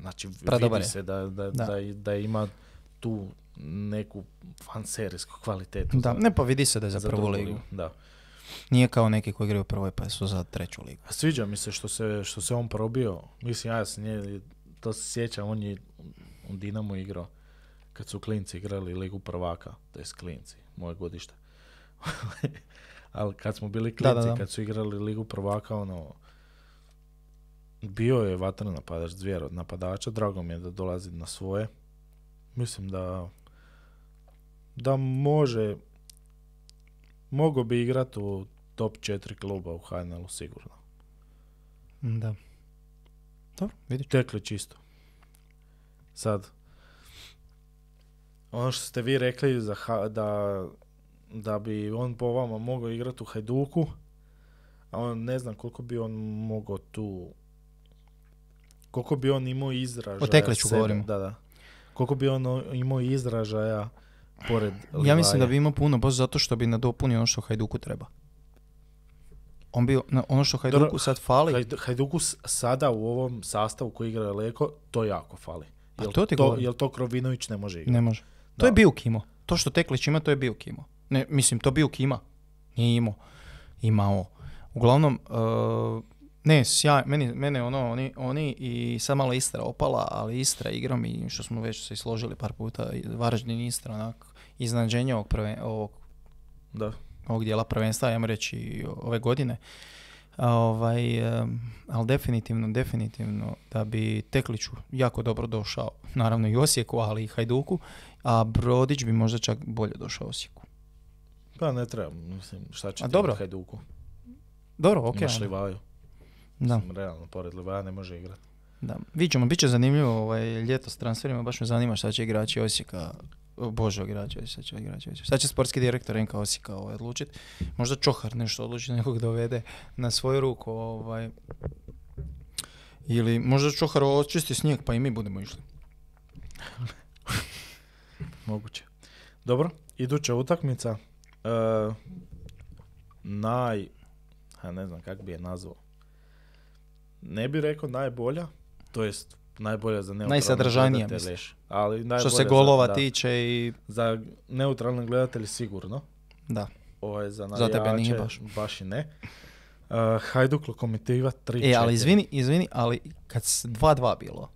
Znači, Predobar vidi je. se da, da, Da. da. da ima tu neku fanserijsku kvalitetu. Da, za- ne pa vidi se da je za, prvu drugu ligu. Da. Nije kao neki koji igraju u prvoj pa su za treću ligu. A Sviđa mi se što se, što se on probio. Mislim, ja se nje, to se sjećam, on je u Dinamo igrao kad su klinci igrali Ligu prvaka, to je klinci, moje godište. Ali kad smo bili Da, klinci, da, da. kad su igrali Ligu prvaka, ono, bio je vatren napadač, zvijer od napadača, drago mi je da dolazi na svoje. Mislim da da može mogao bi igrati u top 4 kluba u HNL-u sigurno. Da. Dobro, vidit ću. Tekli čisto. Sad, ono što ste vi rekli za Ha- da, da bi on po vama mogao igrati u Hajduku, a on ne znam koliko bi on mogao tu, koliko bi on imao izražaja. O Tekliću govorimo. Da, da. Koliko bi on imao izražaja pored Ja mislim da bi imao puno, baš zato što bi nadopunio ono što Hajduku treba. On bi, na- ono što Hajduku Dobro, sad fali, Hajd- Hajduku sada u ovom sastavu koji igra Leko, to jako fali. A Jel to ti to, jel to Krovinović ne može igrati? ne može. To Da. je Biuk imao. To što Teklić ima, to je Biuk imao. Ne, mislim, to Biuk ima. Nije imao. Imao. Uglavnom, uh, ne, sjaj, meni, mene ono, oni, oni i sad malo Istra opala, ali Istra igrom i što smo već se složili par puta, Varaždin Istra, onak, iznenađenje ovog, prve, ovog Da. ovog dijela prvenstva, ajmo reći ove godine. A, Ovaj, em, ali definitivno, definitivno da bi Tekliću jako dobro došao, naravno i Osijeku, ali i Hajduku, a Brodić bi možda čak bolje došao Osijeku. Pa ne treba, mislim, šta će A ti dobro. u Hajduku? Dobro, ok. Imaš Livaju. Da, Mislim, realno, pored Livaja ne može igrati. da. Vidjet ćemo, bit će zanimljivo ovaj, ljeto s transferima, baš me zanima šta će igrači Osijeka, o, Bože, igrači Osijeka, šta će igrači Osijeka. Šta će sportski direktor NK Osijeka ovaj, odlučiti? Možda Čohar nešto odluči, nekog dovede na svoju ruku. Ovaj. Ili možda Čohar očisti snijeg pa i mi budemo išli. Moguće. Dobro, iduća utakmica. E, naj... Ja ne znam kako bi je nazvao. Ne bi rekao najbolja, to jest najbolja za neutralne Najsadržajnija, gledatelje? Ali najbolja Što se za- golova da, tiče i Za neutralne gledatelje sigurno. da. Ovo je za Za tebe nije baš. baš i ne. Uh, Hajduk lokomotiva 3 E, ali izvini, izvini, ali kad s 2-2 bilo,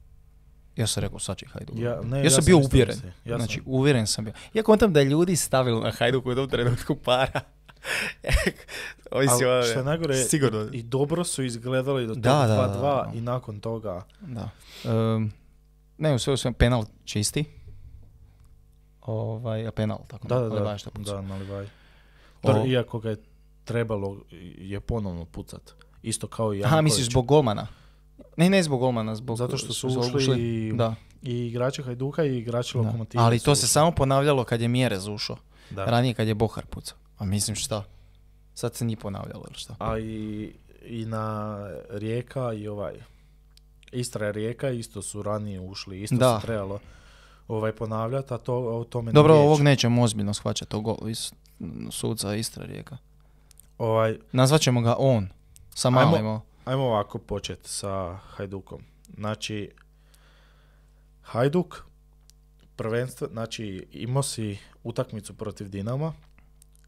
ja sam rekao sad će Hajduk. Ja, ne, Ja sam bio uvjeren. Ja znači, sam, uvjeren sam bio. Ja kontam da je ljudi stavili na Hajduku u tom trenutku para. Ovi si ali ono- što je najgore, sigurno. i dobro su izgledali do Da, toga da, 2-2 da, da. i nakon toga Da. Um, ne, u sve u svemu, penal čisti. Ovaj, a penal, tako Da, da, Ovaj da, baš to pucao. da, na Livaj. O- Dobro, Iako ga je trebalo je ponovno pucat. Isto kao i Aha, Janković. misliš zbog golmana? Ne, ne zbog golmana, zbog... Zato što su ušli, i, Da, i igrači Hajduka i igrači da. Lokomotive. Ali to se ušli. samo ponavljalo kad je Mjerez ušao. Da. Ranije kad je Bohar pucao. A mislim šta? Sad se nije ponavljalo ili šta? A i, i na Rijeka i ovaj Istra i Rijeka isto su ranije ušli, isto Da. se trebalo ovaj ponavljati, a to o tome Dobro, riječ. ovog nećemo ozbiljno shvaćati, to gol iz suca Istra Rijeka. Ovaj, Nazvat ćemo ga on. Sa Ajmo- malimo. ajmo ovako početi sa Hajdukom. Znači, Hajduk prvenstvo, znači imao si utakmicu protiv Dinama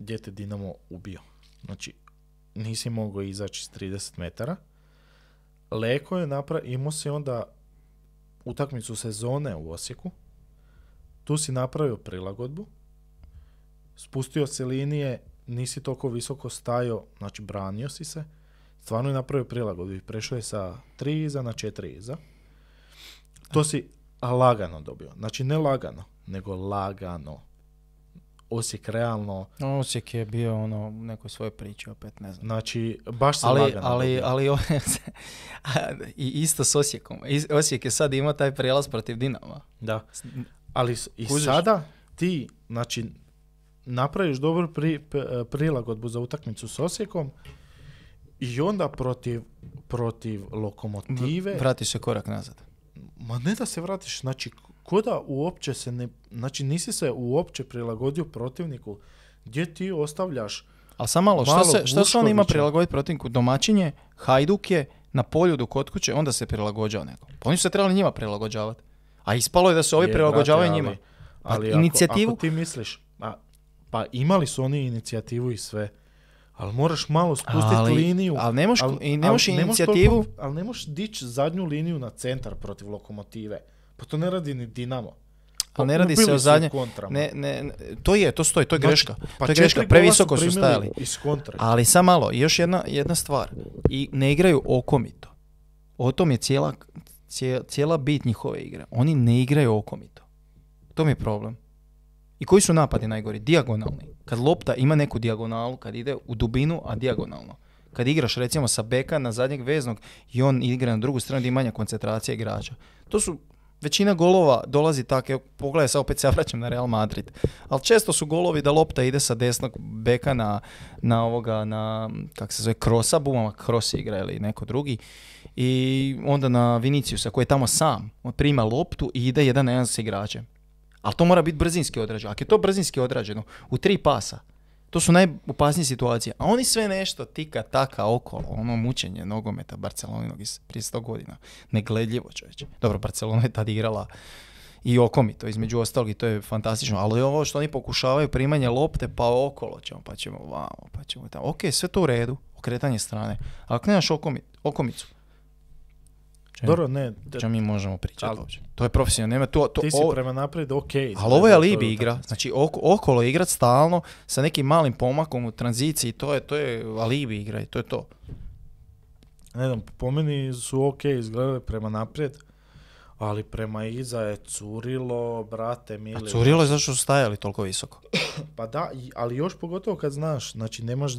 gdje te Dinamo ubio. Znači, nisi mogao izaći s 30 metara. Leko je napravio, imao si onda utakmicu sezone u Osijeku. Tu si napravio prilagodbu. Spustio se linije, nisi toliko visoko stajao, znači branio si se. Stvarno je napravio prilagodbu i prešao je sa 3 iza na 4 iza. To si lagano dobio. Znači ne lagano, nego lagano. Osijek realno, Osijek je bio ono u nekoj svojoj priči opet, ne znam. znači baš se Ali, lagano ali, ali ovo je- i isto s Osijekom. Osijek je sad imao taj prijelaz protiv Dinama. Da. Ali i Kužiš? sada ti, znači, napraviš dobru pri, prilagodbu za utakmicu s Osijekom i onda protiv, protiv lokomotive, Vrati se korak nazad. ma ne da se vratiš, znači ko da uopće se ne, znači nisi se uopće prilagodio protivniku, gdje ti ostavljaš Ali sam malo, šta Malo se, šta se on ima prilagoditi protivniku? Domaćinje, Hajduk je na polju do kod kuće, onda se prilagođava nekom. Pa oni su se trebali njima prilagođavati. A ispalo je da se ovi Je, prilagođavaju brate, njima. ali- Pa Ali ako, inicijativu- ako ti misliš, a, pa imali su oni inicijativu i sve, ali moraš malo spustiti Ali- liniju. ali ne moš inicijativu- ali ne možeš dići zadnju liniju na centar protiv lokomotive. Pa to ne radi ni Dinamo. Ali ne radi se o zadnje... Ne, ne, ne, to je, to stoji, to je Znači, greška. Pa to je greška, previsoko su stajali. Iz. Ali sam malo, još jedna, jedna stvar. I ne igraju okomito. O tom je cijela, cije- cijela bit njihove igre. Oni ne igraju okomito. To mi je problem. I koji su napadi najgori? Dijagonalni. Kad lopta ima neku dijagonalu, kad ide u dubinu, a dijagonalno. Kad igraš recimo sa beka na zadnjeg veznog i on igra na drugu stranu gdje je manja koncentracija igrača. To su većina golova dolazi tako, pogledaj sad opet se ja vraćam na Real Madrid, ali često su golovi da lopta ide sa desnog beka na, na ovoga, na, kak se zove, krosa, bumama kros igra ili neko drugi i onda na Viniciusa koji je tamo sam, on prima loptu i ide jedan na jedan s igračem. Ali to mora biti brzinski odrađeno. Ako je to brzinski odrađeno u tri pasa, to su najopasnije situacije. A oni sve nešto tika taka okolo, ono mučenje nogometa Barceloninog iz prije 100 godina. Negledljivo čovječe. Dobro, Barcelona je tad igrala i okomito između ostalog i to je fantastično. Ali ovo što oni pokušavaju primanje lopte pa okolo ćemo, pa ćemo vamo, pa ćemo tamo. Ok, sve to u redu, okretanje strane. Ako nemaš okomi, okomicu, čemu, Dobro, ne, čemu mi možemo pričati uopće? To je profesionalno, nema to, to, ti si prema naprijed ok. ali ovo je alibi igra. Znači oko, okolo igrat stalno sa nekim malim pomakom u tranziciji, to je, to je alibi igra i to je to. Ne znam, po meni su ok izgledali prema naprijed, ali prema iza je curilo, brate A mili. curilo je zašto su stajali toliko visoko. Pa da, ali još pogotovo kad znaš, znači nemaš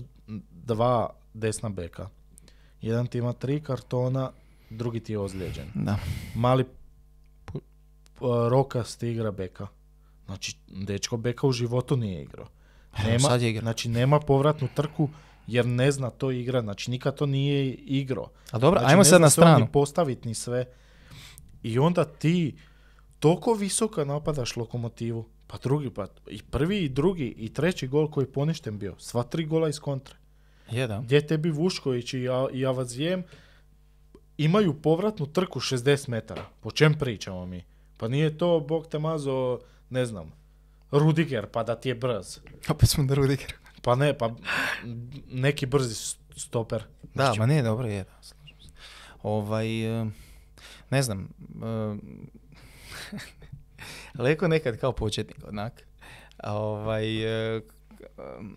dva desna beka. Jedan ti ima tri kartona, drugi ti je ozlijeđen. Da. Mali p- Rokas igra beka. Znači, dečko beka u životu nije igrao. Nema, sad je igra. Znači, nema povratnu trku jer ne zna to igra. Znači, nikad to nije igrao. A dobro, Znači, ajmo sad na stranu. ni postaviti ni sve. I onda ti toliko visoko napadaš lokomotivu. Pa drugi, pa i prvi i drugi i treći gol koji je poništen bio. Sva tri gola iz kontre. Je, da. Gdje tebi Vušković i, i Avazijem imaju povratnu trku 60 metara. Po čem pričamo mi? Pa nije to, bog te mazo, ne znam, Rudiger, pa da ti je brz. Opet smo na Rudiger. Pa ne, pa neki brzi stoper. Da, Znači, ma ne, dobro je, da. Ovaj, ne znam, Leko nekad kao početnik, onak. Ovaj,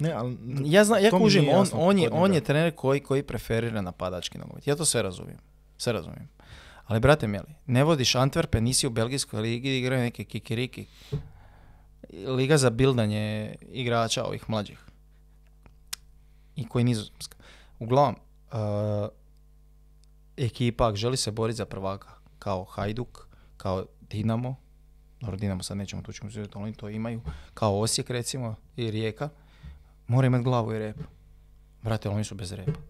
Ne, ali ja, zna, ja kužim, on, on, je, on je trener koji, koji preferira napadački nogomet. Ja to sve razumijem. Sve razumijem. Ali, brate mili, ne vodiš Antwerpe, nisi u belgijskoj ligi, igraju neke kikiriki. Liga za bildanje igrača ovih mlađih. I koji nizozemska. Uglavnom, uh, ekipa ako želi se boriti za prvaka, kao Hajduk, kao Dinamo, dobro Dinamo sad nećemo tu ćemo uzeti, oni to imaju, kao Osijek recimo i Rijeka, mora imati glavu i rep. Brate, oni su bez repa.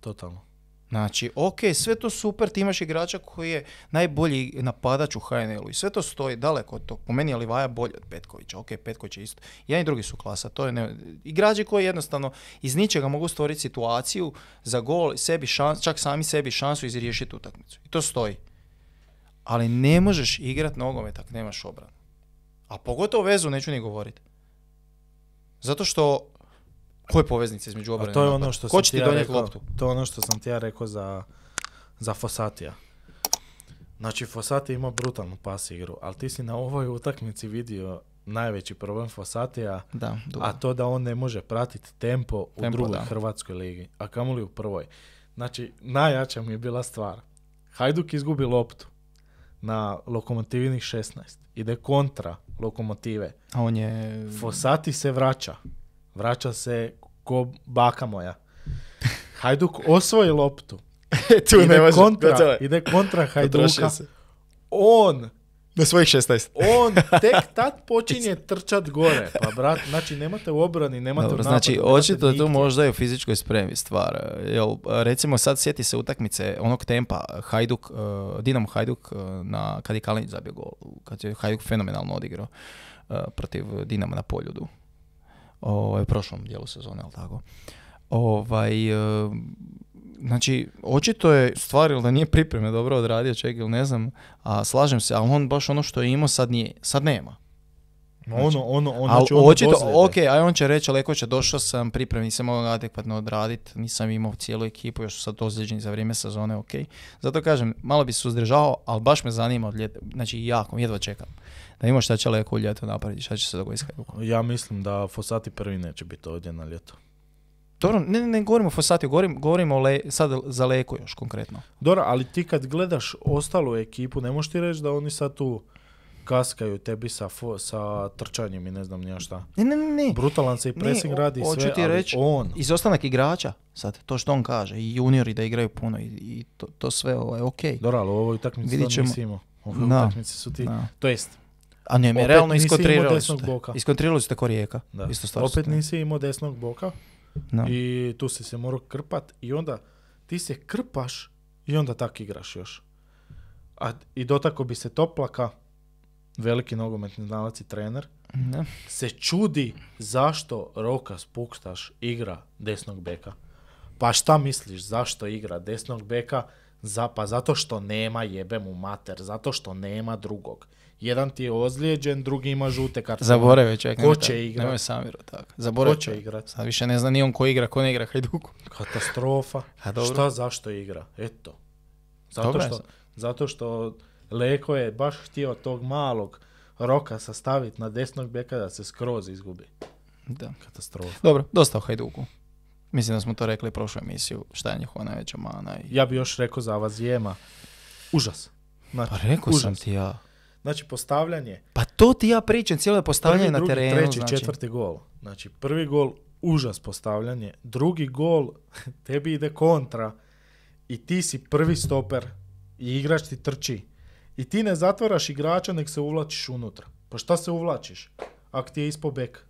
totalno. Znači, ok, sve to super, ti imaš igrača koji je najbolji napadač u HNL-u i sve to stoji daleko od tog. Po meni je Livaja bolji od Petkovića, ok, Petković je isto. Jedan i drugi su klasa, to je ne... Igrači koji jednostavno iz ničega mogu stvoriti situaciju za gol, sebi šans, čak sami sebi šansu izriješiti utakmicu. I to stoji. Ali ne možeš igrat nogomet ako nemaš obranu. A pogotovo vezu neću ni govoriti. Zato što koje poveznice između obrane A to je ono što Ko sam će ti donijeti rekao, loptu? to je ono što sam ti ja rekao za, za Fosatija. Znači, Fosati ima brutalnu pas igru, ali ti si na ovoj utakmici vidio najveći problem Fosatija, Da, a to da on ne može pratiti tempo u Tempo, drugoj da. Hrvatskoj ligi, a kamoli u prvoj. Znači, najjača mi je bila stvar. Hajduk izgubi loptu na lokomotivnih 16. Ide kontra lokomotive. A on je... Fosati se vraća. Vraća se ko baka moja. Hajduk osvoji loptu. ide, kontra, ide kontra Hajduka. On Na svojih 16. On tek tad počinje trčat gore. Pa brat, znači nemate u obrani, nemate Dobro, u znači napadu, očito je tu možda i u fizičkoj spremi stvar. Jel, recimo sad sjeti se utakmice onog tempa Hajduk, uh, Dinamo Hajduk uh, na, kad je Kalinić zabio gol, kad je Hajduk fenomenalno odigrao uh, protiv Dinama na Poljudu. Ovaj, prošlom dijelu sezone, ali tako. Ovaj, uh, znači, očito je stvar ili da nije pripreme dobro odradio čovjek ili ne znam, a slažem se, ali on baš ono što je imao sad nije, sad nema. Ono, ono, ono, Ali znači ono očito, dozljede. ok, aj on će reći, Lekovića, došao sam, pripremi, nisam mogao adekvatno odraditi, nisam imao cijelu ekipu, još su sad ozlijeđeni za vrijeme sezone, ok. Zato kažem, malo bi se suzdržao, ali baš me zanima od ljeta, znači jako, jedva čekam. Da imamo šta će Leko u ljeto napraviti, šta će se dogoditi s Hajdukom. Ja mislim da Fosati prvi neće biti ovdje na ljeto. Dobro, ne, ne, ne govorimo o Fosatiju, govorim, govorimo o Le, sad za Leko još konkretno. Dobro, ali ti kad gledaš ostalu ekipu, ne možeš ti reći da oni sad tu kaskaju tebi sa, fo- sa trčanjem i ne znam nija šta. Ne, ne, ne, ne. Brutalan se i pressing o- radi sve, ti ali reći, on, Izostanak igrača, sad, to što on kaže, i juniori da igraju puno i, i to, to sve ovaj, ok. dobro, ali u ovoj utakmici ćemo. nisi imao. Ove Da. utakmice su ti, Da. to jest, A ne, mi realno iskontrirali su te. boka. Iskontrirali su te ko rijeka. da. Isto stvar opet nisi imao desnog boka Da. i tu si se morao krpat i onda ti se krpaš i onda tak igraš još. A, I dotako bi se Toplaka, veliki nogometni znalac i trener, Da. se čudi zašto Rokas Pukstaš igra desnog beka. Pa šta misliš, zašto igra desnog beka? Za, pa zato što nema jebe mu mater, zato što nema drugog. Jedan ti je ozlijeđen, drugi ima žute kartone. Zaboravio čovjek. Ko će igrat? Nemoj Samiru tako. Ko Zaboravio će čovjek. igrat? Sad više ne zna ni on ko igra, ko ne igra Hajduku. Katastrofa. A dobro. Šta, zašto igra? Eto. Zato Dobro je što, zato što Leko je baš htio tog malog roka sastaviti na desnog beka da se skroz izgubi. Da. Katastrofa. Dobro, dosta o Hajduku. Mislim da smo to rekli prošlu emisiju, šta je njihova najveća mana. I... Ja bi još rekao za Avazijema. Užas. Znači, Pa rekao užas. sam ti ja. Znači postavljanje. Pa to ti ja pričam, cijelo je postavljanje Prvi, na drugi, terenu. treći, znači. četvrti gol. Znači prvi gol užas postavljanje. Drugi gol tebi ide kontra i ti si prvi stoper i igrač ti trči. I ti ne zatvaraš igrača nek se uvlačiš unutra. Pa šta se uvlačiš? Ako ti je ispod bek.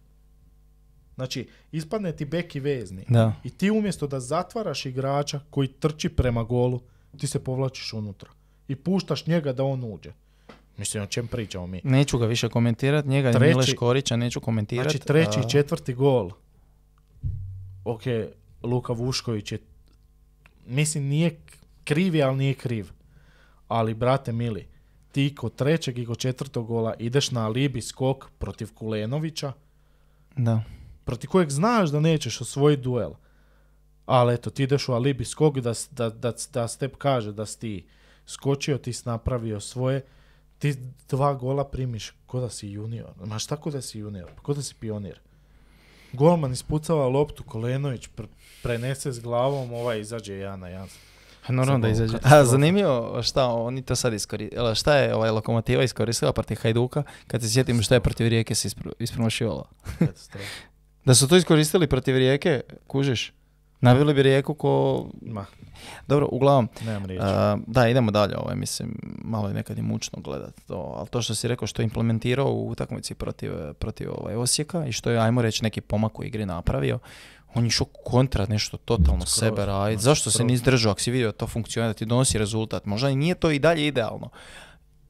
Znači, ispadne ti bek i vezni. Da. I ti umjesto da zatvaraš igrača koji trči prema golu, ti se povlačiš unutra. I puštaš njega da on uđe. Mislim, o čem pričamo mi? Neću ga više komentirati, njega Treći- i Mile Škorića neću komentirati. Znači treći i četvrti gol. Ok, Luka Vušković je, mislim nije kriv, je, ali nije kriv. Ali, brate mili, ti kod trećeg i kod četvrtog gola ideš na alibi skok protiv Kulenovića, Da. protiv kojeg znaš da nećeš osvojiti duel. Ali eto, ti ideš u alibi skok da, da, da, da Step kaže da si ti skočio, ti si napravio svoje, ti dva gola primiš ko da si junior. Ma šta ko da si junior? Ko da si pionir? Golman ispucava loptu, Kolenović pr- prenese s glavom, ovaj izađe jedan na jedan. Pa Normalno da izađe. A zanimljivo šta oni to sad iskoristili. Šta je ovaj lokomotiva iskoristila protiv Hajduka kad se sjetim šta je protiv Rijeke se ispro- ispromašivala. Da su to iskoristili protiv Rijeke, kužiš, nabili bi Rijeku ko... Ma, Dobro, uglavnom, nemam riječi. a, da, idemo dalje, ovaj, mislim, malo je nekad i mučno gledat to, ali to što si rekao što je implementirao u utakmici protiv, protiv ovaj, Osijeka i što je, ajmo reći, neki pomak u igri napravio, on je išao kontra nešto totalno Skroz, sebe raditi. znači, Zašto se nisi držao ako si vidio da to funkcionira, da ti donosi rezultat? Možda i nije to i dalje idealno.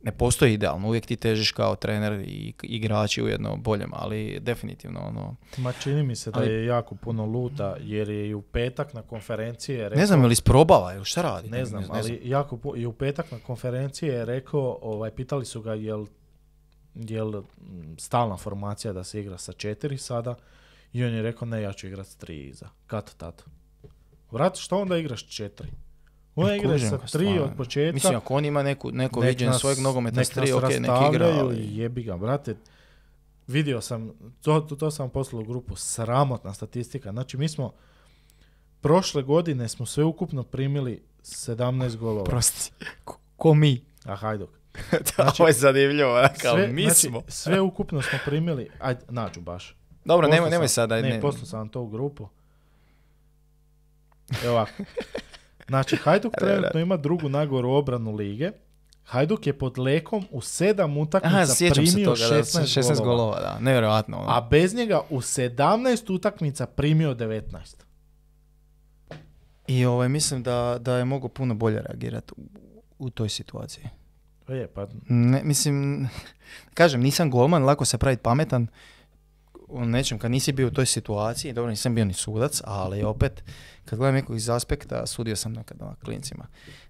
Ne postoji idealno, uvijek ti težiš kao trener i igrači ujedno boljem, ali definitivno ono... Ma čini mi se da ali- je jako puno luta, jer je i u petak na konferenciji je rekao... Ne znam, ili isprobava ili šta radi? Ne znam, ali jako pu- i u petak na konferenciji je rekao, ovaj, pitali su ga jel, jel stalna formacija da se igra sa četiri sada i on je rekao ne, ja ću igrat s tri iza. Kad tad? Vrat, što onda igraš četiri? Ne igraš kužim sa tri stvarno. od početka. Mislim, ako on ima neku, neko nek viđenje svojeg nogometa s tri, nas ok, nek igra, ali... jebi ga, brate. Vidio sam, to, to, to sam poslao u grupu, sramotna statistika. Znači, mi smo, prošle godine smo sve ukupno primili 17 golova. Prosti. Ko, ko mi? A Hajduk. Znači, Ovo je zanimljivo, kao Sve, mi znači, smo. sve ukupno smo primili, ajde, nađu baš. Dobro, nemoj, nemoj sada. Ne, Ne, poslao sam vam to u grupu. Evo ovako. Znači, Hajduk trenutno ima drugu najgoru obranu lige. Hajduk je pod Lekom u sedam utakmica Aha, sjećam se primio toga, da, 16, 16 golova. golova, da, nevjerojatno. ono. A bez njega u 17 utakmica primio 19. I ovaj, mislim da, da je mogao puno bolje reagirati u, u toj situaciji. Je, pa Ne, mislim, kažem, nisam golman, lako se praviti pametan u nečem kad nisi bio u toj situaciji, dobro nisam bio ni sudac, ali opet kad gledam nekog iz aspekta, sudio sam nekad na klincima.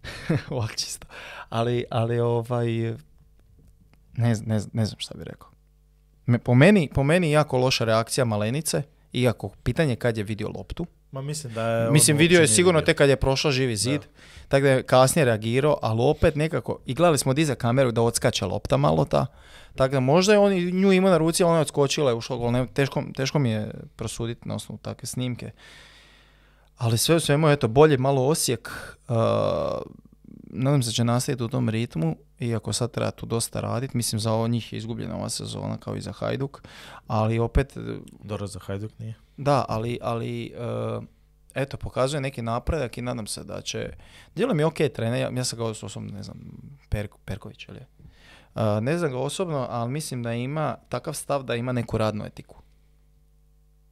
Ovak čisto. Ali, ali ovaj, ne, ne, ne znam šta bi rekao. Me, po, meni, po meni jako loša reakcija Malenice, iako pitanje kad je vidio loptu. ma mislim da je... Mislim, vidio je sigurno tek kad je prošao živi zid, tako da je kasnije reagirao, ali opet nekako, i gledali smo diza kameru da odskače lopta malo ta, tako da možda je on nju imao na ruci, ona je odskočila i ušla gol, ne, teško, teško mi je prosuditi na osnovu takve snimke. Ali sve u svemu, eto, bolje malo Osijek, uh, nadam se da će nastaviti u tom ritmu, iako sad treba tu dosta raditi, mislim za ovo njih je izgubljena ova sezona kao i za Hajduk, ali opet Dobro, za Hajduk nije. da, ali, ali e, eto, pokazuje neki napredak i nadam se da će... Djeluje mi ok trener, ja, ja sam ga osobno, ne znam, Per, Perković, ili je? Ne znam ga osobno, ali mislim da ima takav stav da ima neku radnu etiku.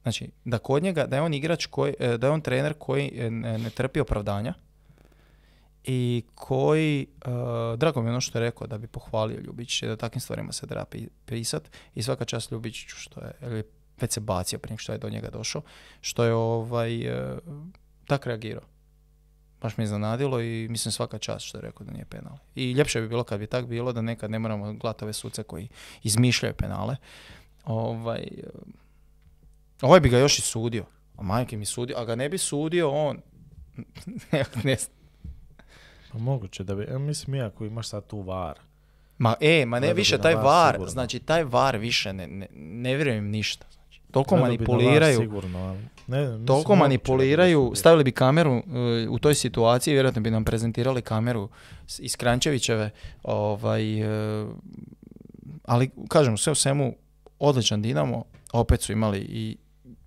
Znači, da kod njega, da je on igrač koji, e, da je on trener koji e, ne, trpi opravdanja i koji, e, drago mi je ono što je rekao da bi pohvalio Ljubičića i da takvim stvarima se treba pi- pisat i svaka čast Ljubičiću što je, je već se bacio prije što je do njega došao, što je ovaj, e, tak reagirao. Baš me iznenadilo i mislim svaka čast što je rekao da nije penal. I ljepše bi bilo kad bi tak bilo da nekad ne moramo gledati ove suce koji izmišljaju penale. Ovaj, e, ovaj bi ga još i sudio. A majke mi sudio, a ga ne bi sudio on. ne. Pa moguće da bi, ja mislim iako imaš sad tu var. Ma e, ma ne više taj VAR var, sigurno. znači taj var više ne, ne, ne vjerujem ništa. Znači, toliko manipuliraju, Sigurno, ali ne, mislim, toliko manipuliraju, stavili bi kameru e, u toj situaciji, vjerojatno bi nam prezentirali kameru iz Krančevićeve, ovaj, e, ali kažem, sve u svemu, odličan Dinamo, opet su imali i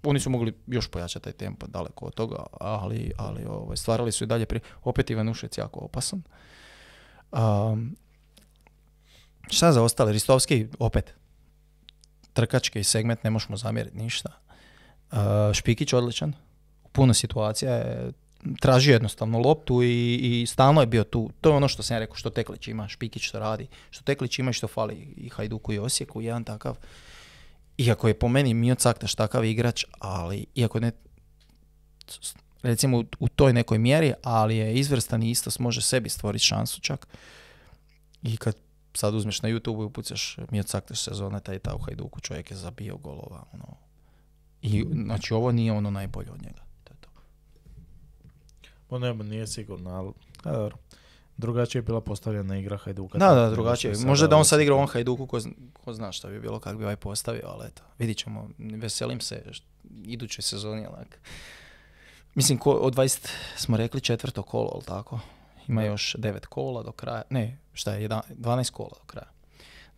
oni su mogli još pojačati taj tempo daleko od toga, ali, ali ovaj, stvarali su i dalje prije. Opet Ivan Ušec jako opasan. Um, šta za ostale? Ristovski opet. Trkački segment, ne možemo zamjeriti ništa. Uh, Špikić odličan. U puno situacija je tražio jednostavno loptu i, i stalno je bio tu. To je ono što sam ja rekao, što Teklić ima, Špikić što radi, što Teklić ima i što fali i Hajduku i Osijeku, jedan takav. Iako je po meni Mio Caktaš takav igrač, ali iako ne recimo u, u toj nekoj mjeri, ali je izvrstan i isto može sebi stvoriti šansu čak. I kad sad uzmeš na YouTube i upucaš Mio Caktaš sezone, taj i ta u Hajduku čovjek je zabio golova. Ono. I znači ovo nije ono najbolje od njega. To je to. Pa ne, nije sigurno, ali a, dobro. Drugačije je bila postavljena igra Hajduka. Da, da, drugačije. Možda da on sad igra ovom Hajduku, ko, zna- ko zna šta bi bilo kako bi ovaj postavio, ali eto, vidit ćemo. Veselim se idućoj sezoni, onak. Mislim, ko, od 20 smo rekli četvrto kolo, ali tako? Ima još 9 kola do kraja. Ne, šta je, jedan- 12 kola do kraja.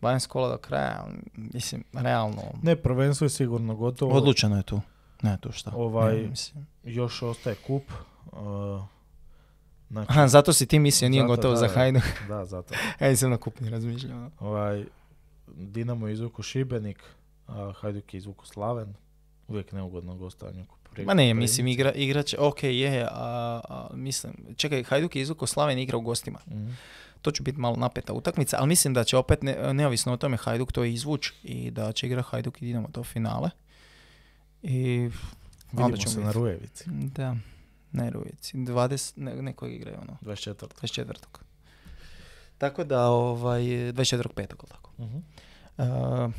12 kola do kraja, mislim, realno, Ne, prvenstvo je sigurno gotovo. odlučeno je tu. Ne, tu šta. Ovaj- Ne, mislim. Još ostaje kup. Uh, znači, Aha, zato si ti mislio, nije Zato, gotovo da, za. Hajduk. da, zato. Ja nisam na kupni razmišljao. ono. Ovaj, Dinamo je izvuku Šibenik, a Hajduk je izvuku Slaven. Uvijek neugodno gostovanje. oko Pri- Ma ne, mislim, igra, igrač, ok, je, a, a, mislim, čekaj, Hajduk je izvuko Slaven igra u gostima. Mhm. To će biti malo napeta utakmica, ali mislim da će opet, ne, neovisno o tome, Hajduk to izvuć i da će igra Hajduk i Dinamo do finale. I Vidimo se na vidjeti. Rujevici. Da, ne Rujici, 20, ne, neko igraju ono, 24. 24. Tako da, ovaj, 24. petog, tako. Mhm. Uh,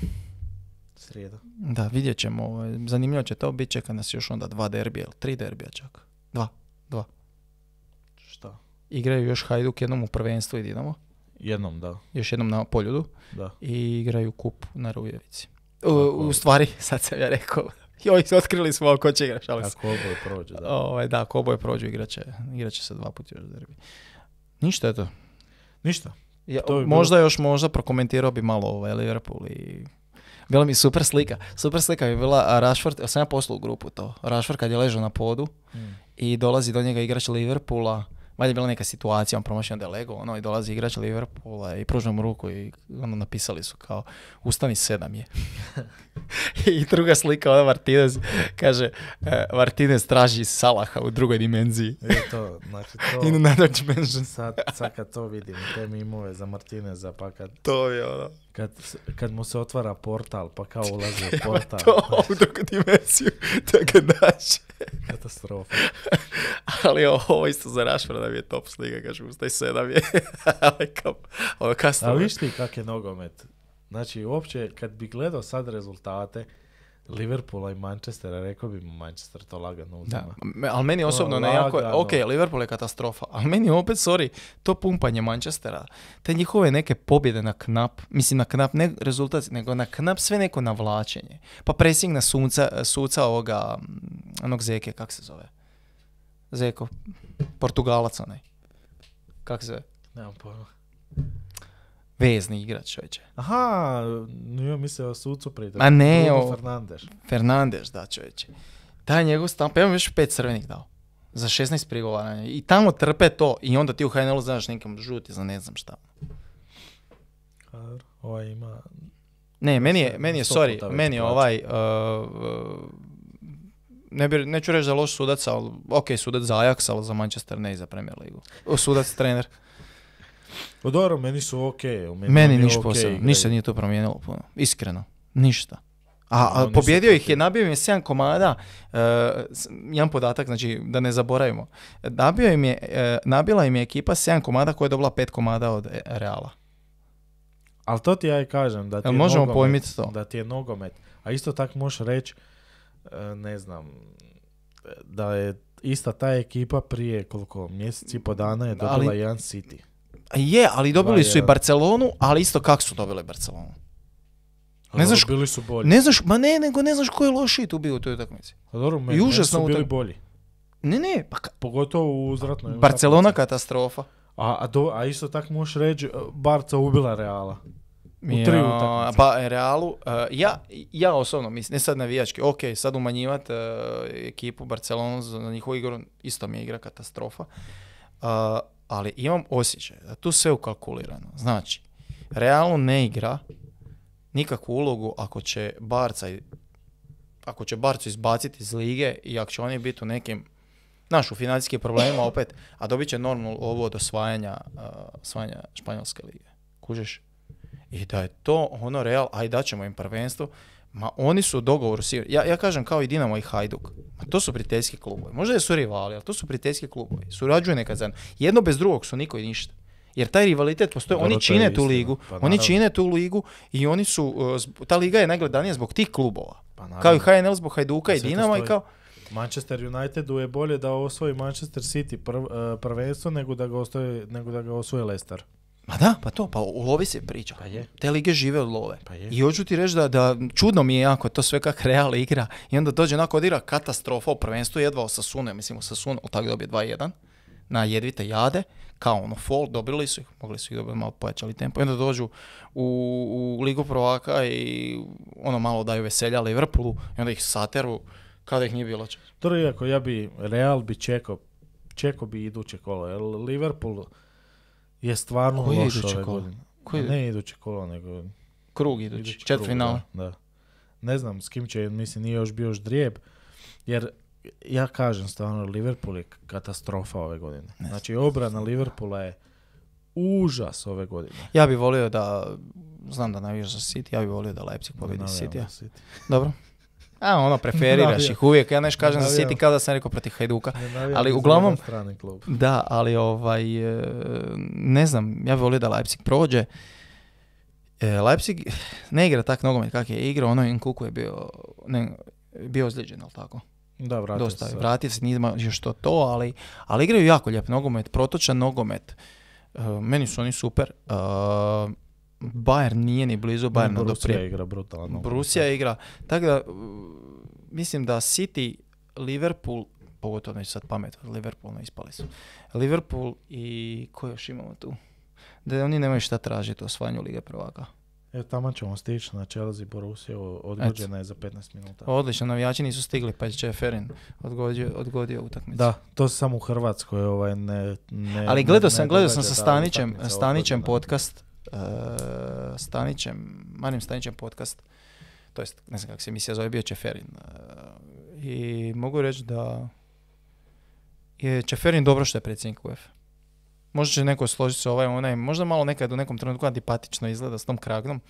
Srijeda. da, vidjet ćemo, ovaj, zanimljivo će to biti, čeka nas još onda dva derbija, tri derbija čak. Šta? Igraju još Hajduk jednom u prvenstvu i Dinamo, Jednom, da. još jednom na Poljudu Da. i igraju kup na Rujevici. U, u stvari, sad sam ja rekao, joj, otkrili smo ko će igrati, šalim se. Ako oboje prođe, da. Ovaj, da, ko oboje prođu, igraće, igraće se dva puta još derbi. Ništa je to. Ništa. Ja, To bi možda još, možda prokomentirao bi malo ovaj Liverpool i... Bila mi super slika. Super slika bi bila Rashford, ja sam ja poslao u grupu to. Rashford kad je ležao na podu Mm. i dolazi do njega igrač Liverpoola, valjda je bila neka situacija, on promašio da je lego, ono, i dolazi igrač Liverpoola i pruža mu ruku i ono, napisali su kao, ustani sedam je. I druga slika, ona Martinez, kaže, e, Martinez traži Salaha u drugoj dimenziji. Je to, znači to... In another dimension. Sad, sad kad to vidim, te mimove za Martineza, pa kad, To je ono. Kad, kad mu se otvara portal, pa kao ulazi u portal, To u drugu dimenziju, to ga daš. katastrofa. Ali ovo isto za Rashforda mi je top slika, kaže, ustaj sedam je. Ali kao, ono kasno. A viš ti kak je nogomet? Znači, uopće, kad bi gledao sad rezultate Liverpoola i Manchestera, rekao bi mu Manchester to lagano Da, uzima. me- ali meni osobno ne jako, ok, Liverpool je katastrofa, ali meni opet, sorry, to pumpanje Manchestera, te njihove neke pobjede na knap, mislim na knap, ne rezultat, nego na knap sve neko navlačenje. Pa pressing na sunca, suca ovoga, mm, onog Zeke, kak se zove? Zeko, Portugalac onaj. Kak se zove? Nemam pojma. Vezni igrač, čovječe. Aha, nije mislio o sucu prije. Ma ne, Bruno o- Fernandes. Fernandez, da čovječe. Taj njegov stamp, ja još pet crvenih dao. Za 16 prigovaranja. I tamo trpe to. I onda ti u HNL znaš nekom žuti za ne znam šta. A, Ovaj ima... Ne, meni je, meni je, sorry, meni je ovaj, uh, uh, ne bi, neću reći da je loš sudac, ali ok, sudac za Ajax, ali za Manchester ne i za Premier Ligu. O, sudac, trener. O, dobro, meni su okej. u Meni oni ništa okej posebno, ništa nije to promijenilo puno, iskreno, ništa. A, A, a pobjedio ih je, nabio im je 7 komada, uh, jedan podatak, znači da ne zaboravimo. Nabio im je, uh, nabila im je ekipa 7 komada koja je dobila 5 komada od Reala. Ali to ti ja i kažem, da ti Jel je možemo nogomet, to? Da ti je nogomet. A isto tako možeš reći, e, ne znam, da je ista ta ekipa prije koliko mjeseci i po dana je dobila Ali- jedan City. Je, ali dobili su i 2:1. Barcelonu, ali isto kako su dobili Barcelonu. Ne znaš- bili su bolji. Ne znaš, ma ne, nego ne znaš ko je lošiji tu bio u toj utakmici. A dobro, meni, I meni užasna su bili utak- bolji. Ne, ne, pa ka- Pogotovo u uzvratnoj. Barcelona utakmici. katastrofa. A, a, do, a isto tako možeš reći, e, Barca ubila Reala. U tri Ja, utakmice. Pa Realu, uh, ja, ja osobno mislim, ne sad navijački, ok, sad umanjivat uh, ekipu Barcelonu za njihovu igru, isto mi je igra katastrofa, Uh, ali imam osjećaj da tu sve ukalkulirano. Znači, Realu ne igra nikakvu ulogu ako će Barca i- ako će Barcu izbaciti iz lige i ako će oni biti u nekim znaš, u financijskim problemima opet, a dobit će normalno ovo od osvajanja, uh, osvajanja Španjolske lige. Kužeš? I da je to ono Real, aj dat ćemo im prvenstvo, ma oni su u dogovoru. Ja, ja kažem kao i Dinamo i Hajduk. Ma to su prijateljski klubovi. Možda su rivali, ali to su prijateljski klubovi. Surađuju nekad zajedno. Jedno bez drugog su niko i ništa. Jer taj rivalitet postoji, Dobro, oni čine tu ligu, Pa oni čine tu ligu i oni su, zb- ta liga je najgledanija zbog tih klubova. Pa Kao i. HNL zbog Hajduka i Dinama i kao, Manchester Unitedu je bolje da osvoji Manchester City prv, e, prvenstvo nego da ga osvoji, nego da ga osvoji Leicester. Ma da, pa to, pa u lovi se priča. Pa je. Te lige žive od love. Pa je. I hoću ti reći da, da čudno mi je jako to sve kak Real igra i onda dođe onako odigra katastrofa u prvenstvu jedva Osasune, mislim Osasune, tako dobije 2-1 na jedvite jade, kao ono fall, dobili su ih, mogli su ih dobiti malo pojačali tempo i onda dođu u, u ligu prvaka i ono malo daju veselja Liverpoolu i onda ih sateru kao da ih nije bilo čas. Dobro, iako ja bi, Real bi čekao, čekao bi iduće kolo, jer Liverpool je stvarno Koje loš ove godine. Koje- Ne iduće kolo, nego Krug idući, finale. Da, da. Ne znam s kim će, mislim, nije još bio još drijeb, jer ja kažem stvarno, Liverpool je katastrofa ove godine. Ne Znači, obrana Liverpoola je užas ove godine. Ja bi volio da, znam da navijaš za City, ja bi volio da Leipzig pobjedi Navijam City. City. Dobro. A ono, preferiraš ih uvijek. Ja neš kažem za. City kao da sam rekao protiv Hajduka. Ali uglavnom- klub. Da, ali ovaj, e, ne znam, ja bih volio da Leipzig prođe. E, Leipzig ne igra tak nogomet kak je igrao, ono Nkuku je bio, ne, bio ozlijeđen, ali tako? Da, vratio Dosta se. vratio se, nije ima još to to, ali, ali igraju jako lijep nogomet, protočan nogomet. E, meni su oni super. E, Bayern nije ni blizu Bayerna do Borussia prije. igra brutalan nogomet. Borussia igra. Tako da, mislim da City, Liverpool, pogotovo neću sad pamet Liverpool, ne ispali su. Liverpool i ko još imamo tu? Da oni nemaju šta tražiti u osvajanju Lige prvaka. E, tamo ćemo stići na Chelsea Borussia, odgođena je za 15 minuta. Odlično, navijači nisu stigli, pa je Čeferin odgodio, odgodio utakmicu. Da, to samo u Hrvatskoj ovaj, ne, ne Ali gledao sam, gledao sam sa Stanićem, Stanićem odgođena. podcast, uh, Stanićem, Marim Stanićem podcast, to jest, ne znam kako se emisija zove, bio Čeferin. Uh, I mogu reći da je Čeferin dobro što je predsjednik UEFA. Možda će neko složiti se ovaj, onaj, možda malo nekad u nekom trenutku antipatično izgleda s tom kragnom,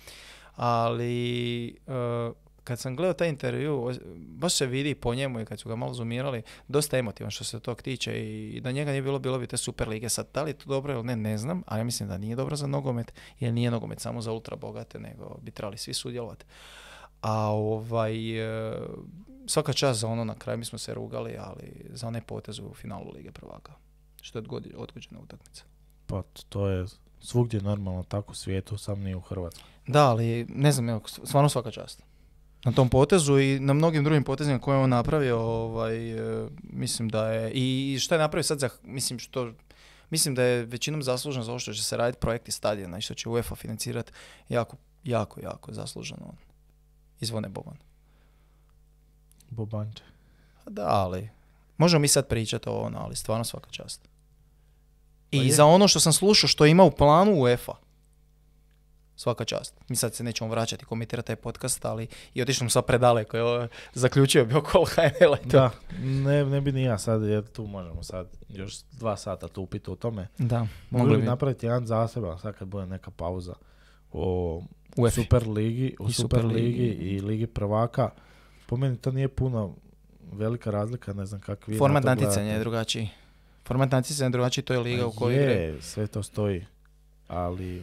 ali uh, kad sam gledao taj intervju, baš se vidi po njemu i kad su ga malo zoomirali, dosta emotivan što se tog tiče i da njega nije bilo, bilo bi te super lige. Sad, da li je to dobro ili ne, ne znam, ali ja mislim da nije dobro za nogomet, jer nije nogomet samo za ultra bogate, nego bi trebali svi sudjelovati. A ovaj, e, svaka čast za ono na kraju, mi smo se rugali, ali za onaj potez u finalu Lige prvaka, što je odgođena utakmica. Pa to je svugdje normalno tako u svijetu, sam nije u Hrvatskoj. Da, ali ne znam, stvarno svaka čast. Na tom potezu i na mnogim drugim potezima koje je on napravio, ovaj, e, mislim da je, i što je napravio sad za, mislim što, mislim da je većinom zaslužen za ovo što će se raditi projekti stadiona i što će UEFA financirati jako, jako, jako zasluženo on. Izvone Boban. Bobanče. A Da, ali možemo mi sad pričati o ono, ali stvarno svaka čast. I Pa za ono što sam slušao što ima u planu UEFA. Svaka čast. Mi sad se nećemo vraćati komentirati taj podcast, ali i otišli smo sad predaleko. Evo, zaključio bi oko HNL-a. Da, ne, ne bi ni ja sad, jer tu možemo sad još dva sata tupiti o tome. Da, Mogli bi napraviti jedan zaseban, sad kad bude neka pauza o UEFA. Super ligi, u I Super ligi i Ligi prvaka. Po meni to nije puno velika razlika, ne znam kako vi Format na natjecanja je drugačiji. Format natjecanja je drugačiji, to je liga u Ma kojoj je, sve to stoji, ali,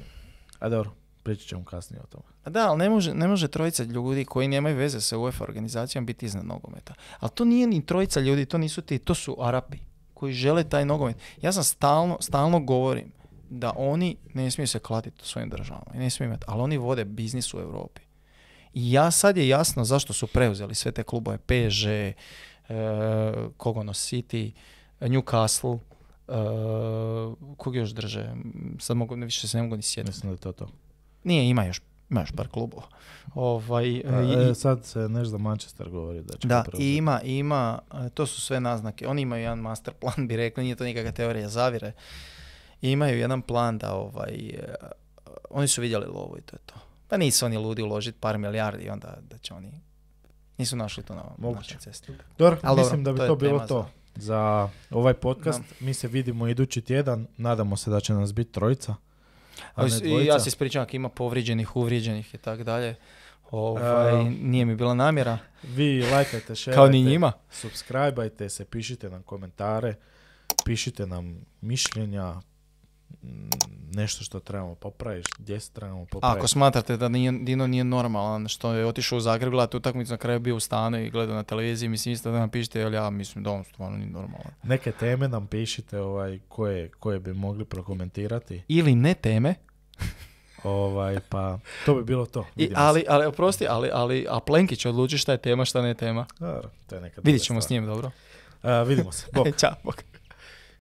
a dobro, pričat ćemo kasnije o tome. A Da, ali ne može, ne može trojica ljudi koji nemaju veze sa UEFA organizacijom biti iznad nogometa. Ali to nije ni trojica ljudi, to nisu ti, to su Arapi koji žele taj nogomet. Ja sam stalno, stalno govorim da oni ne smiju se klatiti u svojim državama i ne smiju imati, ali oni vode biznis u Europi. I ja sad je jasno zašto su preuzeli sve te klubove PSG, e, Kogono City, Newcastle, e, kog još drže, sad mogu, više se ne mogu ni sjetiti. Mislim da je to to. Nije, ima još, ima još par klubova. Ovaj, e, A, i- e, sad se nešto za Manchester govori da će da, i ima, ima, e, to su sve naznake. Oni imaju jedan master plan, bi rekli, nije to nikakva teorija zavire. I imaju jedan plan da ovaj, e, oni su vidjeli lovu i to je to. Pa nisu oni ludi uložiti par milijardi i onda da će oni, nisu našli to na Moguće. našoj cesti. Dobro, Ali mislim dobro, da bi to to, bilo to za ovaj podcast. Mi se vidimo idući tjedan. Nadamo se da će nas biti trojica. I ja se ispričavam ako ima povrijeđenih, uvrijeđenih i tako dalje. Ovaj, E, nije mi bila namjera, Vi lajkajte, šerajte, kao ni njima. subscribeajte se, pišite nam komentare, pišite nam mišljenja, nešto što trebamo popraviti, gdje se trebamo popraviti. Ako smatrate da nije, Dino nije normalan, što je otišao u Zagreb gledati utakmicu, na kraju bio u stanu i gledao na televiziji, mislim isto da nam pišete, jer ja mislim da on stvarno nije normalan. Neke teme nam pišite ovaj, koje, koje bi mogli prokomentirati. Ili ne teme, Ovaj, pa to bi bilo to. i, ali, ali, oprosti, ali, ali, a Plenkić odluči šta je tema, šta ne je tema. Dobro, to je neka druga ćemo s njim, dobro? A, vidimo se. Bok. Ćao, bok.